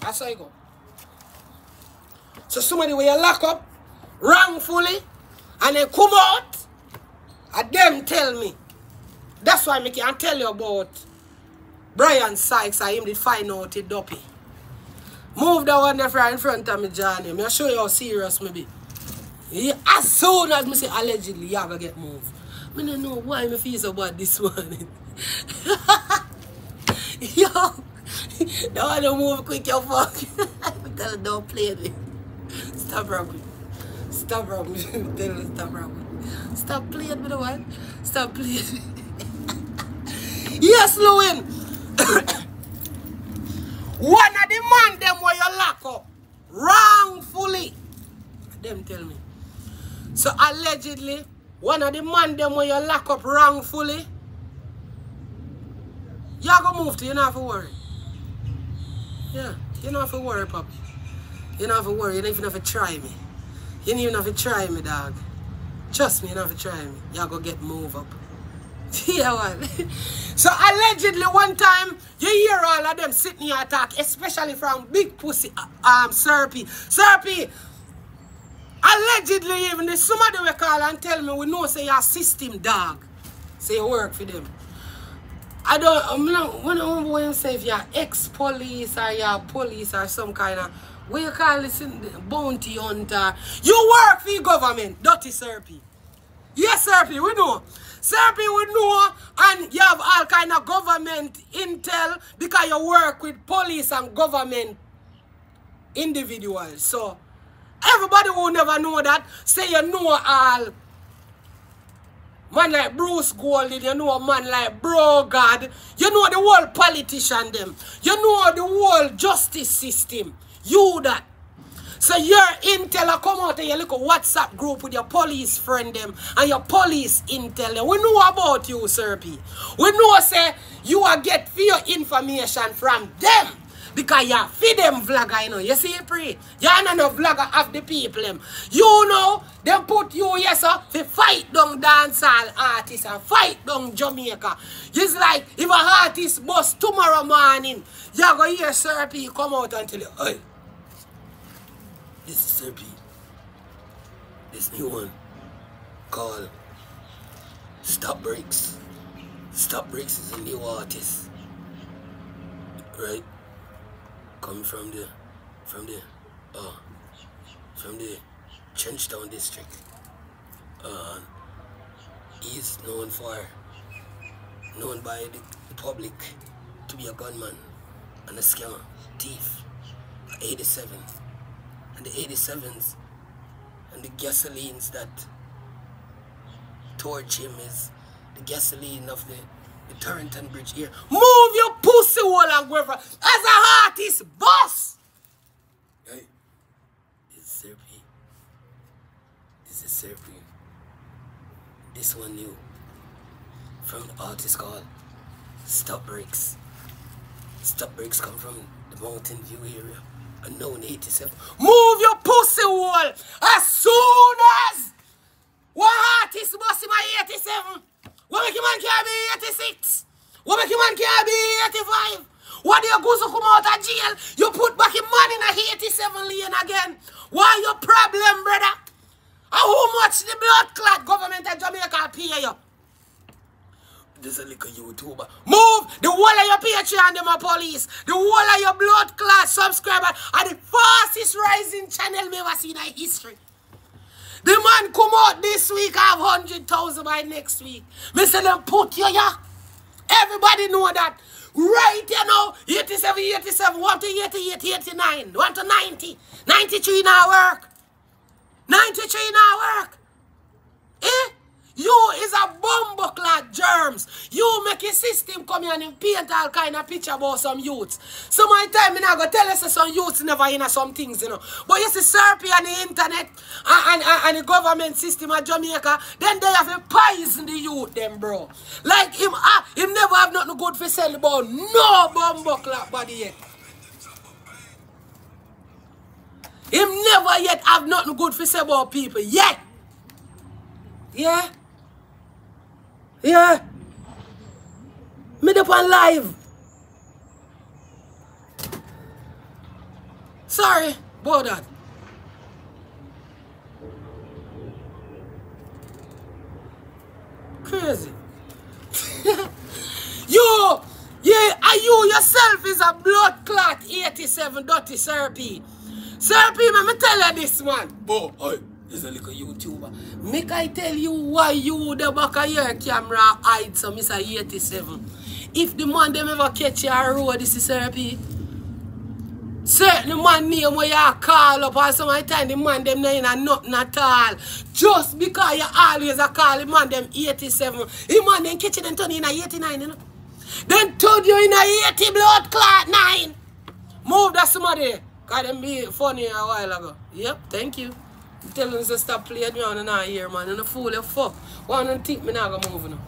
That's how you go. So somebody where you lock up wrongfully and they come out, and them tell me. That's why I can tell you about Brian Sykes. I him did find out it. Move that one there in front of me, Johnny. I'm show you how serious me be. Yeah, as soon as me say allegedly, you have to get moved. I don't know why me feel so bad this morning. Yo, don't want to move quick, you fuck. Tell don't play me. Stop rocking. Stop her stop rocking. Stop playing with the one. Stop playing. yes, Llewelyn. one of the man them where you lock up wrongfully. Them tell me. So allegedly, one of the man them where you lock up wrongfully, Y'all go move to, you don't have to worry. Yeah, you don't have to worry, pop. You don't have to worry, you don't even have to try me. You don't even have to try me, dog. Trust me, you don't have to try me. Y'all go get move up. yeah, man. so allegedly one time, you hear all of them sitting here talk, especially from big pussy uh, um Serpy. Serpy, allegedly even the somebody will call and tell me we know say your system dog. Say work for them. I don't I'm not when I when you say if you're ex-police or you're police or some kind of what you call this bounty hunter. You work for the government, dirty Serpy. Yes, Serpy, we know. Serpy, we know, and you have all kind of government intel because you work with police and government individuals. So, everybody will never know that, say you know all. Man like Bruce Golding, you know a man like Bro Gad, you know the whole politician them, you know the whole justice system. You that. So your intel come out in your little WhatsApp group with your police friend them and your police intel. We know about you, Serpy. We know say you are get your information from them. Because you feed them vlogger, you know. You see, pre. You're not no vlogger of the people. Them. You know, they put you, yes, sir, to fight down dancehall artists and fight down Jamaica. It's like if a artist bust tomorrow morning, you're going to hear Serpy come out and tell you, hey, this is Serpy. This new one called Stop Breaks. Stop Breaks is a new artist. Right? Coming from the from the uh from the Trenchtown district. Uh he's known for known by the, public to be a gunman and a scammer, thief, 87 and the 87s and the gasolines that torch him is the gasoline of the, the Torrington Bridge here. Move your pussy hole and whoever as a artist boss. Hey, is Serpy. This is Serpy. This one new from the artist called Stop Breaks. Stop Breaks come from the Mountain View area. Unknown 87. Move your pussy wall as soon as one artist him at 87. What make a man can be 86? What make a man can be 85? What do you go to come out of jail? You put back your man in a 87 lane again. Why your problem, brother? And how much the blood clot government of Jamaica pay you? There's a little YouTuber. Move! The whole of your Patreon, them are police. The whole of your blood class subscriber are the fastest rising channel we ever seen in history. The man come out this week, I have 100,000 by next week. Me say them put you yeah. Everybody know that. Right you know, 87, 87, 1 to 88, 89, 1 to 90, 93 now work. 93 now work. Eh? You is a bumbo germs. You make a system come here and paint all kind of picture about some youths. So my time, me not go tell us some youths never in some things, you know. But you see Serpy on the internet and, and, and, the government system of Jamaica, then they have a poison the youth them, bro. Like him, ah, him never have nothing good for sell about no bumbo body yet. Him never yet have nothing good for say about people. Yet. Yeah. Yeah. Me up on live. Sorry about that. Crazy. you, yeah, are you yourself is a blood clot 87 dirty therapy. Therapy, me tell you this man. Boy, is a little YouTuber. Make I tell you why you the back of your camera hide so Mr. 87. If the man them ever catch you on road, this is therapy. Certain man name where you call up and some time the man them not in a nothing at all. Just because you always a call the man them 87. The man them catch you then turn in a 89, you know. Then told you in a 80 blood clot 9. Move that somebody. Cause them be funny a while ago. Yep, thank you. Tell them to stop playing around and not here, man. And the fool you fuck. Why don't you think me not gonna move now?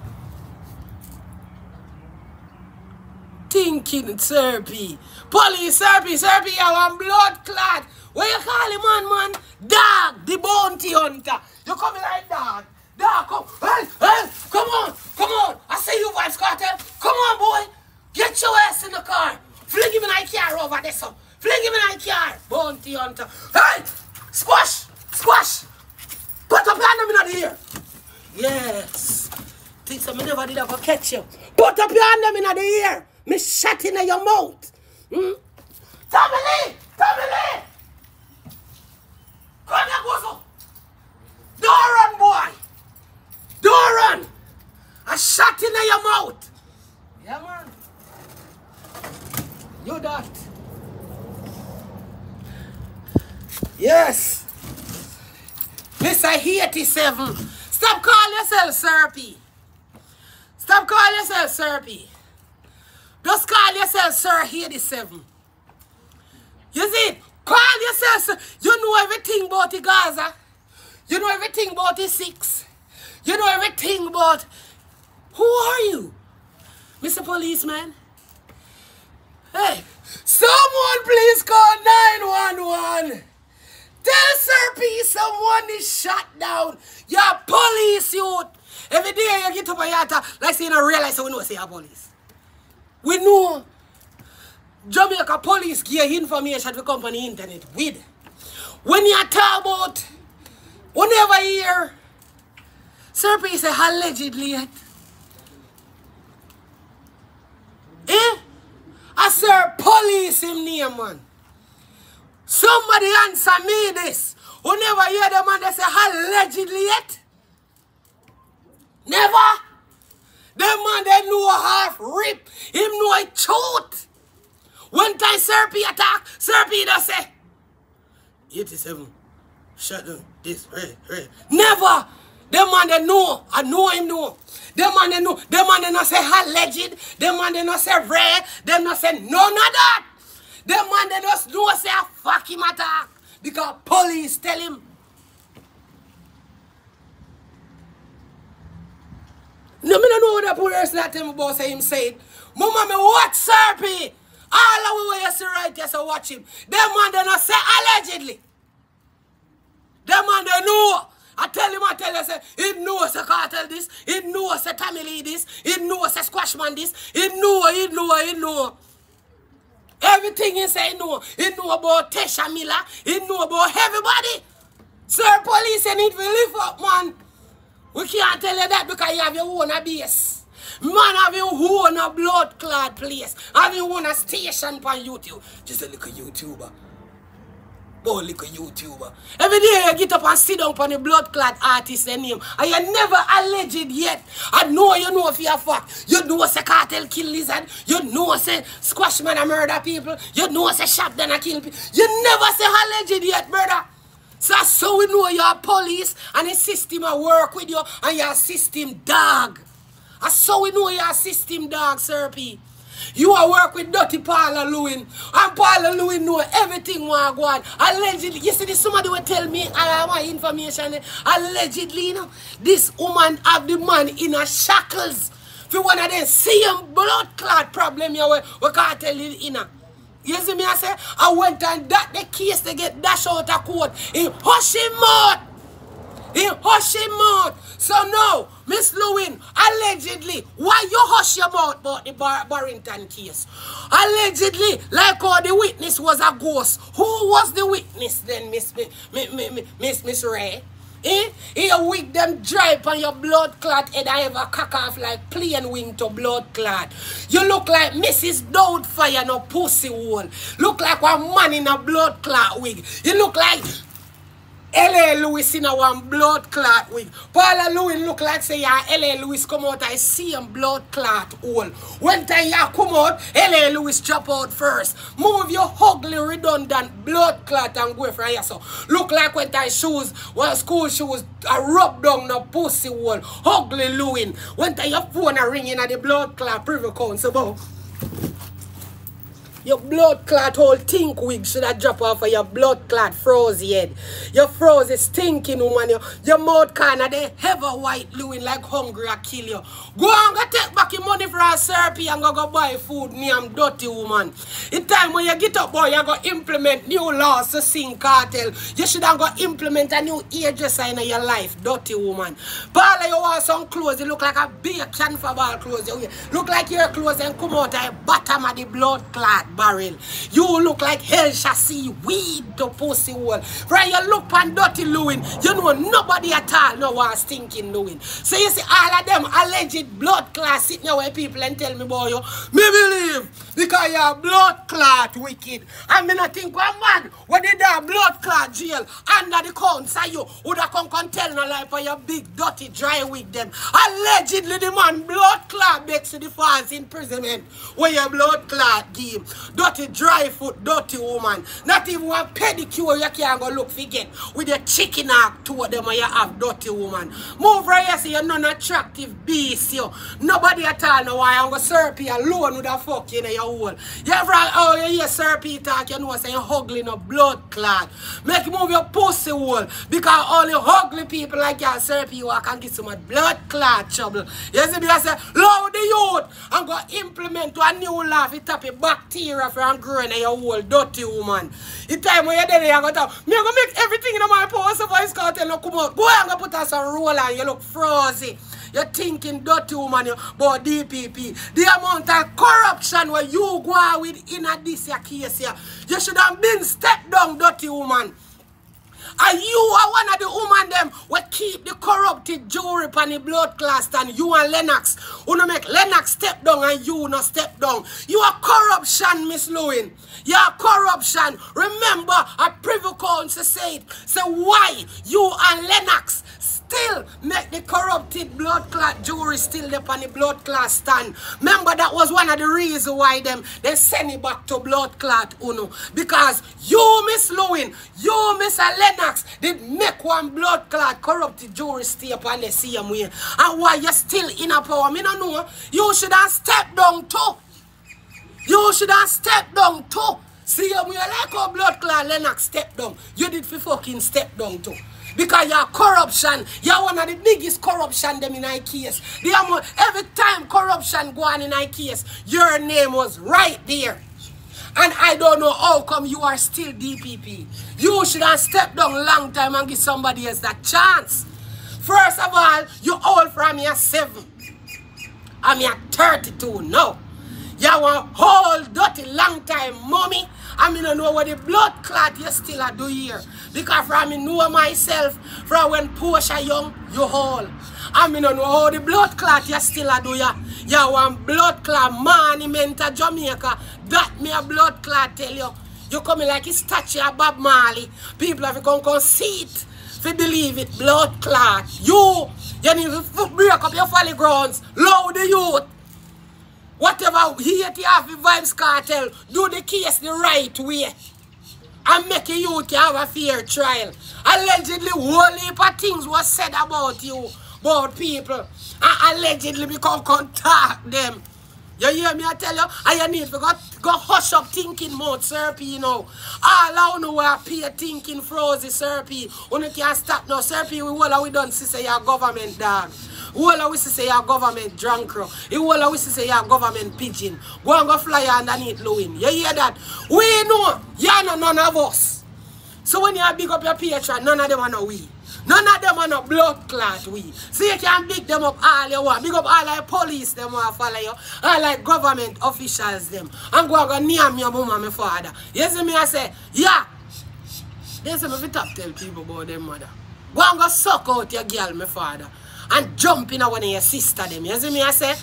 Thinking therapy. Police therapy, therapy, you want blood clot. What you call him, man, man? Dog, the bounty hunter. You coming like dog. Dog, come. Hey, hey, come on, come on. I see you, Vybz Kartel. Come on, boy. Get your ass in the car. Fling him in my car over there, so. Fling him in my car. Bounty hunter. Hey, squash. Squash! Put up your hand in the ear. Yes. Think so me never did ever catch you. Put up your hand in the ear. Me shot in your mouth. Hmm? Tommy Lee! Tommy Lee! Come here, Gozo. Don't run, boy. Don't run. A shot in your mouth. Yeah, man. You that. Yes. Mr. 87. Stop calling yourself Serpy. Stop calling yourself Serpy. Just call yourself Sir 87. You see, call yourself, you know everything about the Gaza. You know everything about the Six. You know everything about, who are you? Mr. Policeman? Hey, someone please call 911. Tell Sir P someone is shot down. You're police youth. Every day you get up and you like say you don't realize we know say you're police. We know Jamaica police give information to the internet with. When you talk about whenever you hear Sir P say allegedly yet. Eh? I sir police him name man. Somebody answer me this. Who never hear the man they say allegedly yet? Never. The man they know half rip. Him know a truth. One time Serpy attack, Serpy does say 87. Shut down. This, right, right. Never. The man they know. I know him know. The man they know. The man they not say alleged. The man they not say rare. Them not say none of that. The man they just know say a fuck him attack. Because police tell him. No, me don't know what the police that tell me about say him said. Mama me what Serpy? All the way you see right here, so watch him. The man they not say allegedly. The man they know. I tell him, I tell you, say, he knows a cartel this, he knows a Lee this, he knows a Squashman this, he know, he know, he know. Everything he say know. He know about Tesha Miller. He know about everybody. Sir, police, you need to lift up, man. We can't tell you that because you have your own base. Man have your own blood clot place. Have your own a station on YouTube. Just a little YouTuber. Oh, little YouTuber. Every day you get up and sit down on the blood clot artist name. And you never alleged yet. I know you know if you're fact. You know say cartel kill lizard. You know say squashman a murder people. You know say shotgun a kill people. You never say alleged yet, brother. So so we know you're police and the system a work with you and you're a system dog. And so we know you're a system dog, Sir P. You are work with dirty Paula Llewelyn. And Paula Llewelyn know everything want go on. Allegedly, you see this somebody will tell me all my information. Allegedly, you know, this woman have the man in her shackles. For one of them same blood clot problem you we, we can't tell you in. You see me I say? I went and that the case they get dash out of court. He hush him out. He hush him mouth. So now, Miss Lewin, allegedly, why you hush your mouth about the Bar Barrington case? Allegedly, like how the witness was a ghost. Who was the witness then, Miss Miss Miss, Miss, Ray? Eh? You wig them dry on your blood clot and I a cock off like plain wing to blood clot. You look like Mrs. Doubtfire no pussy hole. Look like one man in a blood clot wig. You look like L.A. Lewis in a one blood clot wig. Paula Lewis look like say yeah, L.A. Lewis come out I see him blood clot hole. When time you come out, L.A. Lewis drop out first. Move your ugly redundant blood clot and go from here so. Look like when time shoes, well school shoes a rub down the pussy hole. Ugly Lewin. When time your phone a ringing at the blood clot privy council. Your blood clot whole think wig should have drop off of your blood clot froze head. Your froze is stinking woman. Your, your mouth corner they ever white Louis like hungry I kill you. Go and go take back your money for a syrupy and go go buy food me I'm dirty woman. In time when you get up boy you go implement new laws to sing cartel. You should have go implement a new hairdresser in your life. Dirty woman. Paula you want some clothes you look like a bacon for ball clothes. You look like your clothes and come out the bottom of the blood clot barrel. You look like hell chassis weed to pussy hole. Right, you look on dirty Lewin. You know nobody at all know what stinking Lewin. So you see all of them alleged blood clot sitting where people and tell me boy you. Me believe because you're blood clot wicked. I mean I think one man when they done blood clot jail under the council you would have come and tell no lie for your big dirty dry wig them. Allegedly the man blood clot makes the false imprisonment where your blood clot give. Dirty dry foot, dirty woman. Not even one pedicure you can't go look forget with your chicken act two of them you have dirty woman. Move right here, see you're non-attractive beast, you. Nobody at all know why I'm going to you alone with a fuck in your hole. You ever, oh, you hear Serpy talk, you know, saying ugly no blood clot. Make you move your pussy hole. Because all the ugly people like you, Serpy, you can get some blood clot trouble. You see me, I say, load the youth. Going to implement a new law to stop a bacteria from growing in your whole dirty woman. The time when you're there, you're going to me going to make everything in my power so Vybz Kartel no come out. Go and go put us some roll on, you look frozy. You're thinking dirty woman you, about DPP. The amount of corruption where you go on with in a this case here. You should have been stepped down, dirty woman. And you are one of the woman them we keep the corrupted jury upon the blood class and you and Lennox. Who no make Lennox step down and you no step down. You are corruption, Miss Lewin. You are corruption. Remember, a privy council said, so why you and Lennox still make the corrupted blood clot jury still up on the blood clot stand. Remember that was one of the reasons why them they send it back to blood clot uno. Because you, Miss Lewin, you, Mr. Lennox, did make one blood clot corrupted jury stay up on the same way. And why you still in a power, me no know. You should have stepped down too. You should have stepped down too. See, you like how blood clot Lennox step down. You did for fucking step down too. Because you're corruption. You're one of the biggest corruption them in amount, every time corruption go on in case, your name was right there. And I don't know how come you are still DPP. You should have stepped down long time and give somebody else that chance. First of all, you old from your seven. I'm your 32 now. You want whole dirty long time mommy. I mean, I know what the blood clot you still a do here. Because from me know myself, from when Portia young, you whole. I mean, I know how the blood clot you still a do ya. You want blood clot monument of Jamaica. That me a blood clot tell you. You coming like a statue of Bob Marley. People have to come, come see it. If you believe it, blood clot. You, you need to break up your folly grounds. Load the youth. Whatever hate you have the Vybz Kartel, do the case the right way. and make you youth have a fair trial. Allegedly, whole heap of things was said about you, about people. And allegedly become contact them. You hear me? I tell you, I need to go, go hush up thinking mode, Sir P, you know. All I know where pay thinking frozen. When you can't stop now, Sir P, we all we done say your government dog. All we say your government drunk. All we say your government pigeon. Go and go fly underneath Lewin. You hear that? We know you're not none of us. So when you big up your patron, none of them are no we. None of them are no blood clot we. So you can big them up all you want. Big up all like police them want follow you. All like government officials them. I'm going to go name your mom and my father. You see me I say, yeah. They say me fi top tell people about them mother. Go and go suck out your girl, my father. And jump in one of your sister them. You see me I say?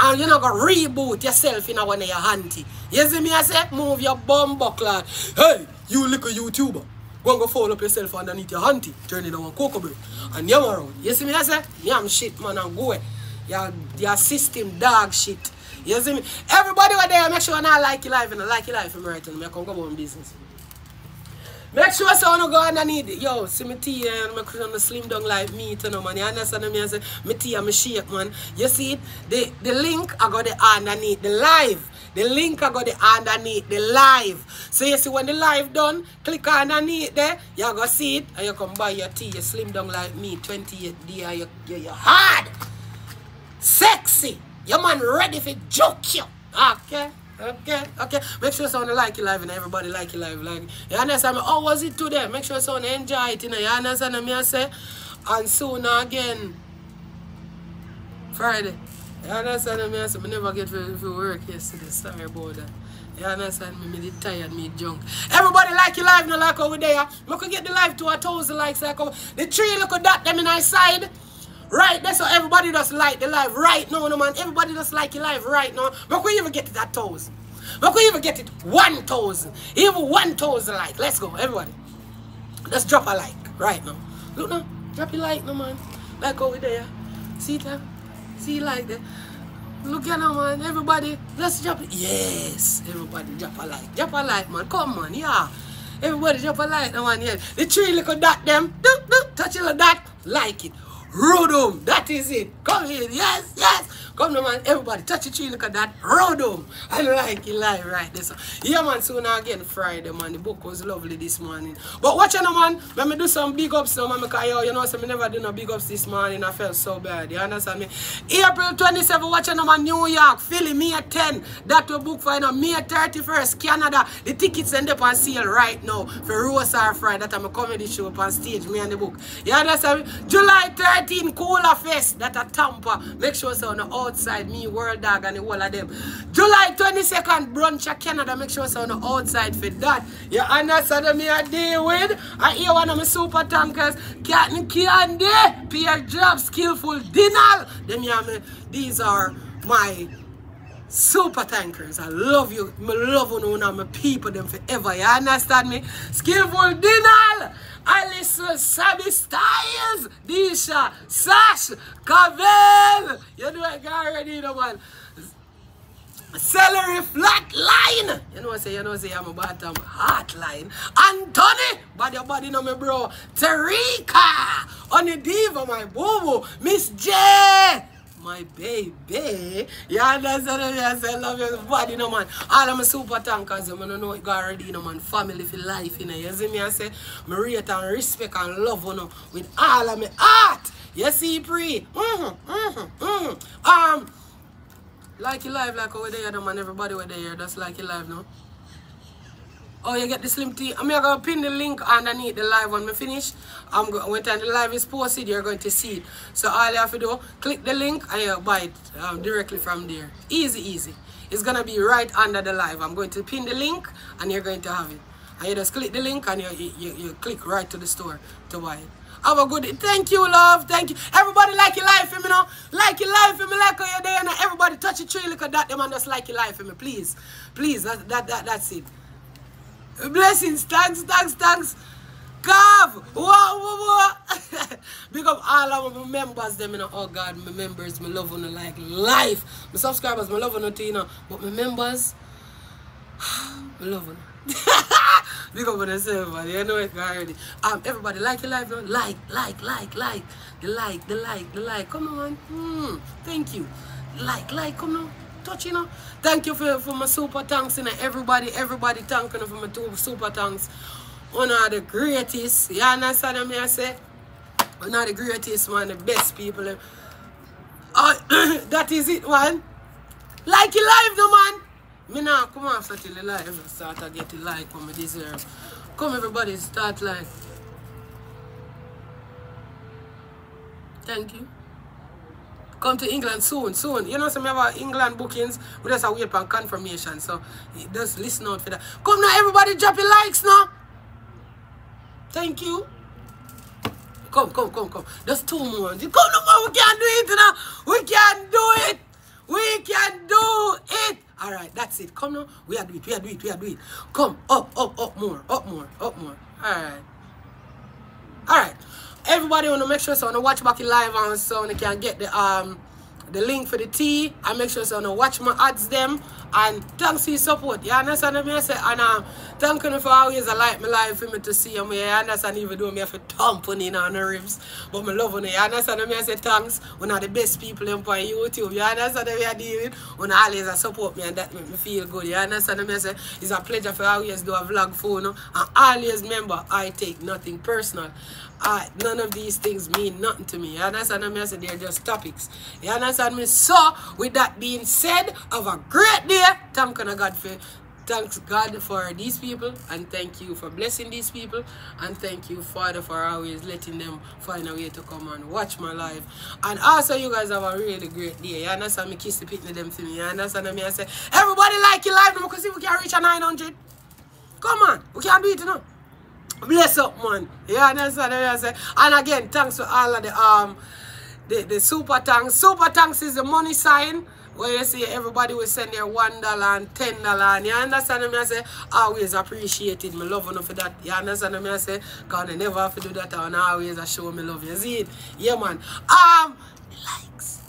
And you know go reboot yourself in one of your auntie. You see me I say? Move your bum buckler. Hey, you little YouTuber. Go and go fall up yourself underneath your auntie. Turn it on cocoa bread. And yam around. You see me I say? Yam shit man and go. Your, your system dog shit. You see me? Everybody over there, make sure I like your life and I like your life from right and I can go about business. Make sure I go underneath it. Yo, see me tea and my on the slim down like me to know man. You understand me? I say me tea and me shake man. You see it? The the link I got the underneath the live. The link I got the underneath the live. So you see when the live done, click underneath there, you go see it and you come buy your tea. You slim down like me, 28 day, you, you, you hard, sexy. Your man ready for joke you. Okay. Okay, okay. Make sure someone like you live and everybody like you live. Like you understand me? How was it today? Make sure someone enjoy it, you know. You understand me? I say, and soon again, Friday. You understand me? I say, I never get for, for work yesterday. Sorry about that. You understand me? Me tired, me junk. Everybody like you live, no like over there. We could get the live to a thousand likes like. The tree look at that them in our side. Right, that's how everybody just like the live right now, no man. Everybody just like your live right now. But we even get it at thousand. But we even get it one thousand. Even one thousand like. Let's go, everybody. Let's drop a like right now. Look now, drop your like no man. Like over there. See that? See like that. Look at now man, everybody. Let's it. Yes, everybody drop a like. Drop a like man. Come on, yeah. Everybody drop a like no man. Yeah. The tree look at that them. Doop, doop, touch it like that. Like it. Rodum, that is it. Come here. yes, yes. Come on, man. Everybody, touch the tree, look at that. Rodum. I like it live right there. So, yeah, man, soon again, Friday, man. The book was lovely this morning. But watch out, man. Let me do some big ups now, man. Because, yo, you know, so I never do no big ups this morning. I felt so bad. You understand me? April 27, watch out, man. New York, Philly, May 10. That will book for, you know, May 31st, Canada. The tickets end up on sale right now for Rose or Friday. That I'm a comedy show up on stage, me and the book. You understand me? July 13, Cooler Fest. That a Tampa. Make sure so the outside, me, World Dog, and the whole of them. July 22nd, Brunch at Canada. Make sure so on the outside for that. You understand me I deal with? I hear one of my super tankers, Captain Candy, Pierre Job, Skillful Dinner. Them, yeah, me, these are my super tankers. I love you. I love you now, my people them forever. You understand me? Skillful Dinner. Alice Sabi Styles, Disha, Sash, Cavell. You know I got already, know, man. Celery flat line. You know what I say? You know what I say? I'm a bottom hot line. Anthony, body your body no me bro. Tarika, on the diva, my boo boo. Miss J my baby. You understand me? I say, love your body, no man. All of my super tankers, I don't know you already, no man. Family for life, you know. You see me? I say, I rate and respect and love you know, with all of my heart. You see, pre? Mm-hmm, mm-hmm, mm-hmm. Um, like your life, like over there, no man. Everybody over there, that's like your life, no? Oh, you get the slim tea. I'm to pin the link underneath the live when we finish. I'm going when time the live is posted, you're going to see it. So all you have to do, click the link and you buy it um, directly from there. Easy, easy. It's to be right under the live. I'm going to pin the link and you're going to have it. And you just click the link and you, you, you click right to the store to buy it. Have a good day. Thank you, love. Thank you. Everybody like your life for me now. Like your life me like how you're there. And everybody touch a tree. Look at that. Them and just like your life me. Please. Please. That, that, that, that's it. Blessings, thanks, thanks, thanks. Kav, whoa, whoa, whoa. Big up all of my members, them, you know. Oh God, my members, my love on like life. My subscribers, my love on you know. But my members, my love on Big up on yourself. You know it already. Um, everybody like your live now? Like, like, like, like. The like, the like, the like. Come on. Hmm. Thank you. Like, like, come on. Touch, you know. Thank you for, for my super thanks, you know. Everybody, everybody thanking for my two super thanks. One of the greatest. You understand what I say? One of the greatest, man. The best people. Uh, that is it, man. Like your live, no, man. Me now come after till the live start to get the like when me deserve. Come everybody start like. Thank you. Come to England soon, soon. You know some of England bookings, we just wait for confirmation. So just listen out for that. Come now, everybody drop your likes now. Thank you. Come, come, come, come. Just two more. Come no more. We can do it, know. We can do it. We can do it. All right, that's it. Come now. We are do it. We are do it. We are do it. Come up, up, up more, up more, up more. All right. All right. Everybody want to make sure so to watch back in live and so you can get the um the link for the tea and make sure so to watch my ads them and thanks for your support. You understand what I say? And um, thank you for always a like my life for me to see you. You understand even though me have to thump on in on the ribs. But me love you. You understand what I say? Thanks. One of the best people in YouTube. You understand what I deal with? One always support me and that make me feel good. You understand what I say? It's a pleasure for always do a vlog for you. know? And always remember, I take nothing personal. I, none of these things mean nothing to me. You understand what I say? They're just topics. You understand me? So, with that being said, have a great day. Thank God for thanks God for these people and thank you for blessing these people and thank you Father for always letting them find a way to come and watch my life and also you guys have a really great day you understand me kiss the picnic them to me you understand me I say everybody like your life because if we can reach a 900 come on we can do it you know bless up man you understand me I say and again thanks to all of the um the, the super thanks super thanks is the money sign where you see everybody will send their one dollar and ten dollar and you understand me I say always appreciate it. Love you for that. You understand me I say cause I never have to do that and always I show me love. You see it? Yeah man. Um likes.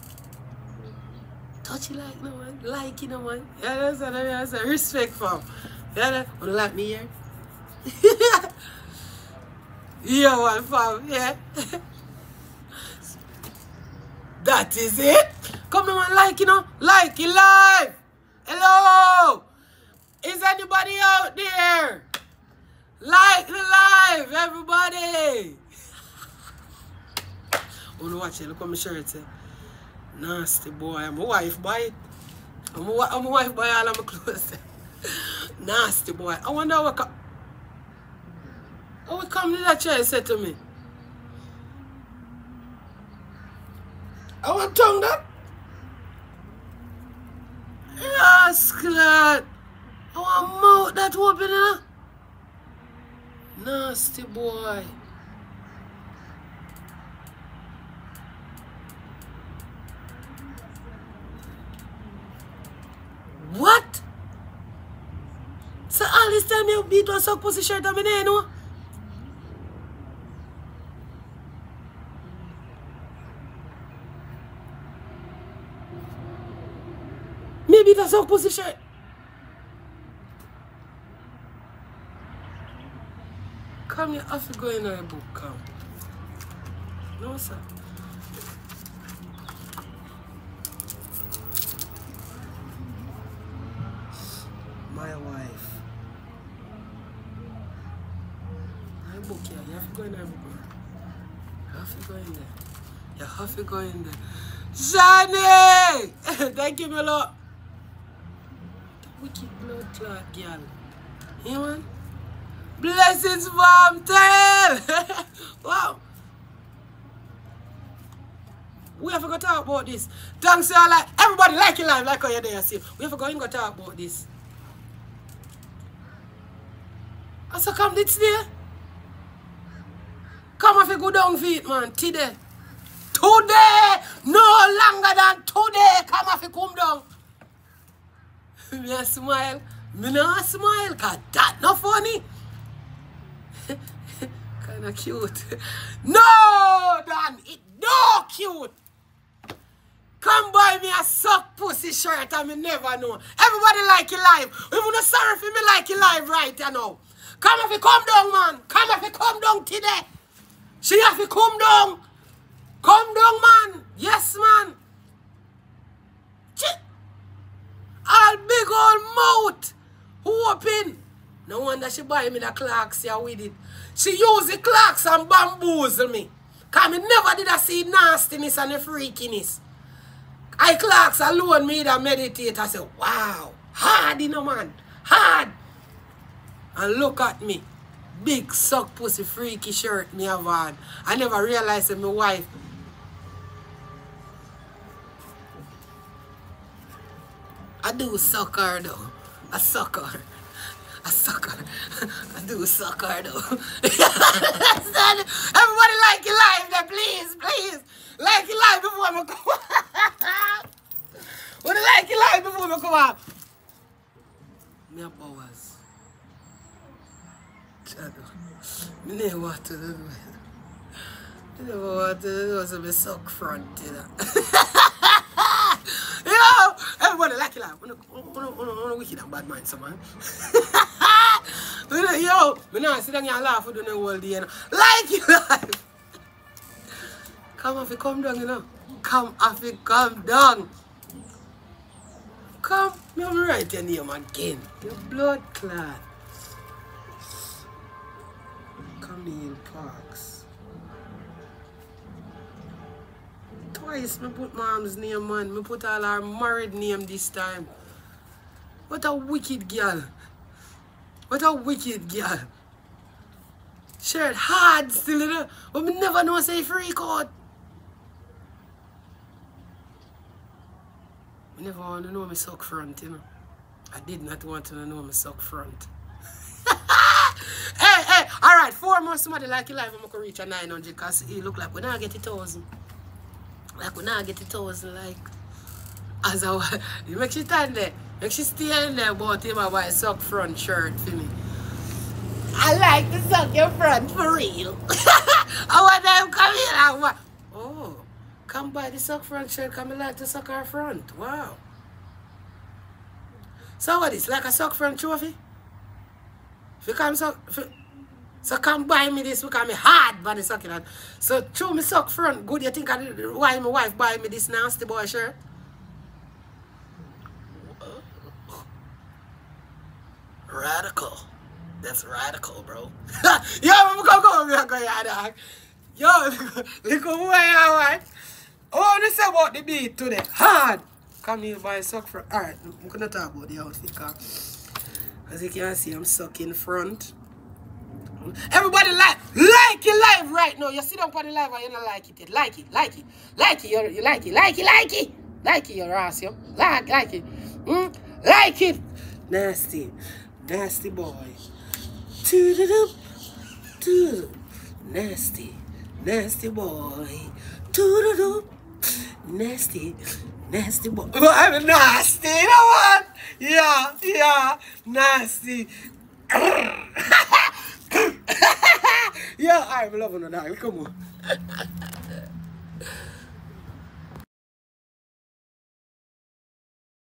Touch you like no man. Like you know man. You understand me I say respect fam. You know? Wanna like me here? yeah man fam, yeah. that is it. Come on like, you know, like it live. Hello. Is anybody out there? Like the live, everybody. Wanna watch it? Look what my shirt say. Nasty boy. I'm a wife boy. I'm a, I'm a wife boy. All of my clothes. Nasty boy. I wonder what. Co- what come to that chair say to me? I want tongue that. Yes, God. I want mouth that open, know? Nasty boy. What? So all this time you beat one suck pussy shirt on me, you know? Maybe that's our position. Come, you have to go in a book, come. No, sir. My wife. My book, yeah, you have to go in a book. You have to go in there. You have to go in there. Shani! Thank you, my lord. Wicked blood clot girl. You man? Blessings from tail! wow. We have to go talk about this. Thanks y'all like everybody like your life, like how you're there, see. We have to go and go talk about this. I said come this day. Come off a go down feet, man. Today. Today! No longer than today. Come off a come down. Me a smile. Me not smile, cause that not funny. Kinda cute. No, Dan, it no cute. Come buy me a suck pussy shirt and me never know. Everybody like it live. Even not sorry for me like it live right you know. Come if you come down, man. Come if you come down today. She have to come down. Come down, man. Yes, man. All big old mouth. Open. No wonder she buy me the clocks here with it. She use the clocks and bamboozle me. Cause me never did I see nastiness and the freakiness. I clocks alone me that meditate. I say, wow, hard, you know, man. Hard. And look at me. Big suck pussy freaky shirt me have on. I never realized that my wife I do suck her though. I suck her. I suck her. I do suck her though. Everybody like your life there, please, please. Like your life before I come out. Would you like your life before I come up? Me a powers. Me never want to do it. Me never want to do it, so me suck front, you know. Yo! Everybody like it like, wanna wicked and bad mind, so man. Yo! Me now sit down and laugh for the whole day, you know. Like it like. Come off come down, you know. Come off come down. Come, me write your name again. Your blood clot. Camille Parks. Twice me put mom's name, man. Me put all her married name this time. What a wicked girl. What a wicked girl. Shirt hard still, you know. But me never know say freak out. I never want to know me suck front, you know. I did not want to know me suck front. hey, hey, all right, four more somebody like you live, I'm going to reach a 900 because it look like we not get a thousand. Like when I get a thousand like as I was you make she stand there. Make she stay in there about him about a sock front shirt for me. I like to suck your front for real. I want them come in I want Oh, come buy the sock front shirt, come like to suck our front. Wow. So what is like a sock front trophy? If you come suck so come buy me this because me hard body sucking that. So throw me suck front good. You think I why my wife buy me this nasty boy shirt? Radical. That's radical, bro. Yo, I'm go over here, go here, dog. Yo, look who I am, Oh, this about the beat today. Hard. Come here, buy suck front. Alright, I'm gonna talk about the outfit, cause you can see, I'm sucking front. Everybody like like your life right now. You sit up on the live and you don't like it. Like it, like it, like it. You, you like it, like it, like it, like it. Your ass, yo. Like, like it, mm? like it. Nasty, nasty boy. Up, toot. Nasty, nasty boy. Up, nasty, nasty boy. I'm nasty. You know what? Yeah, yeah, nasty. yeah, I'm loving it now. Come on.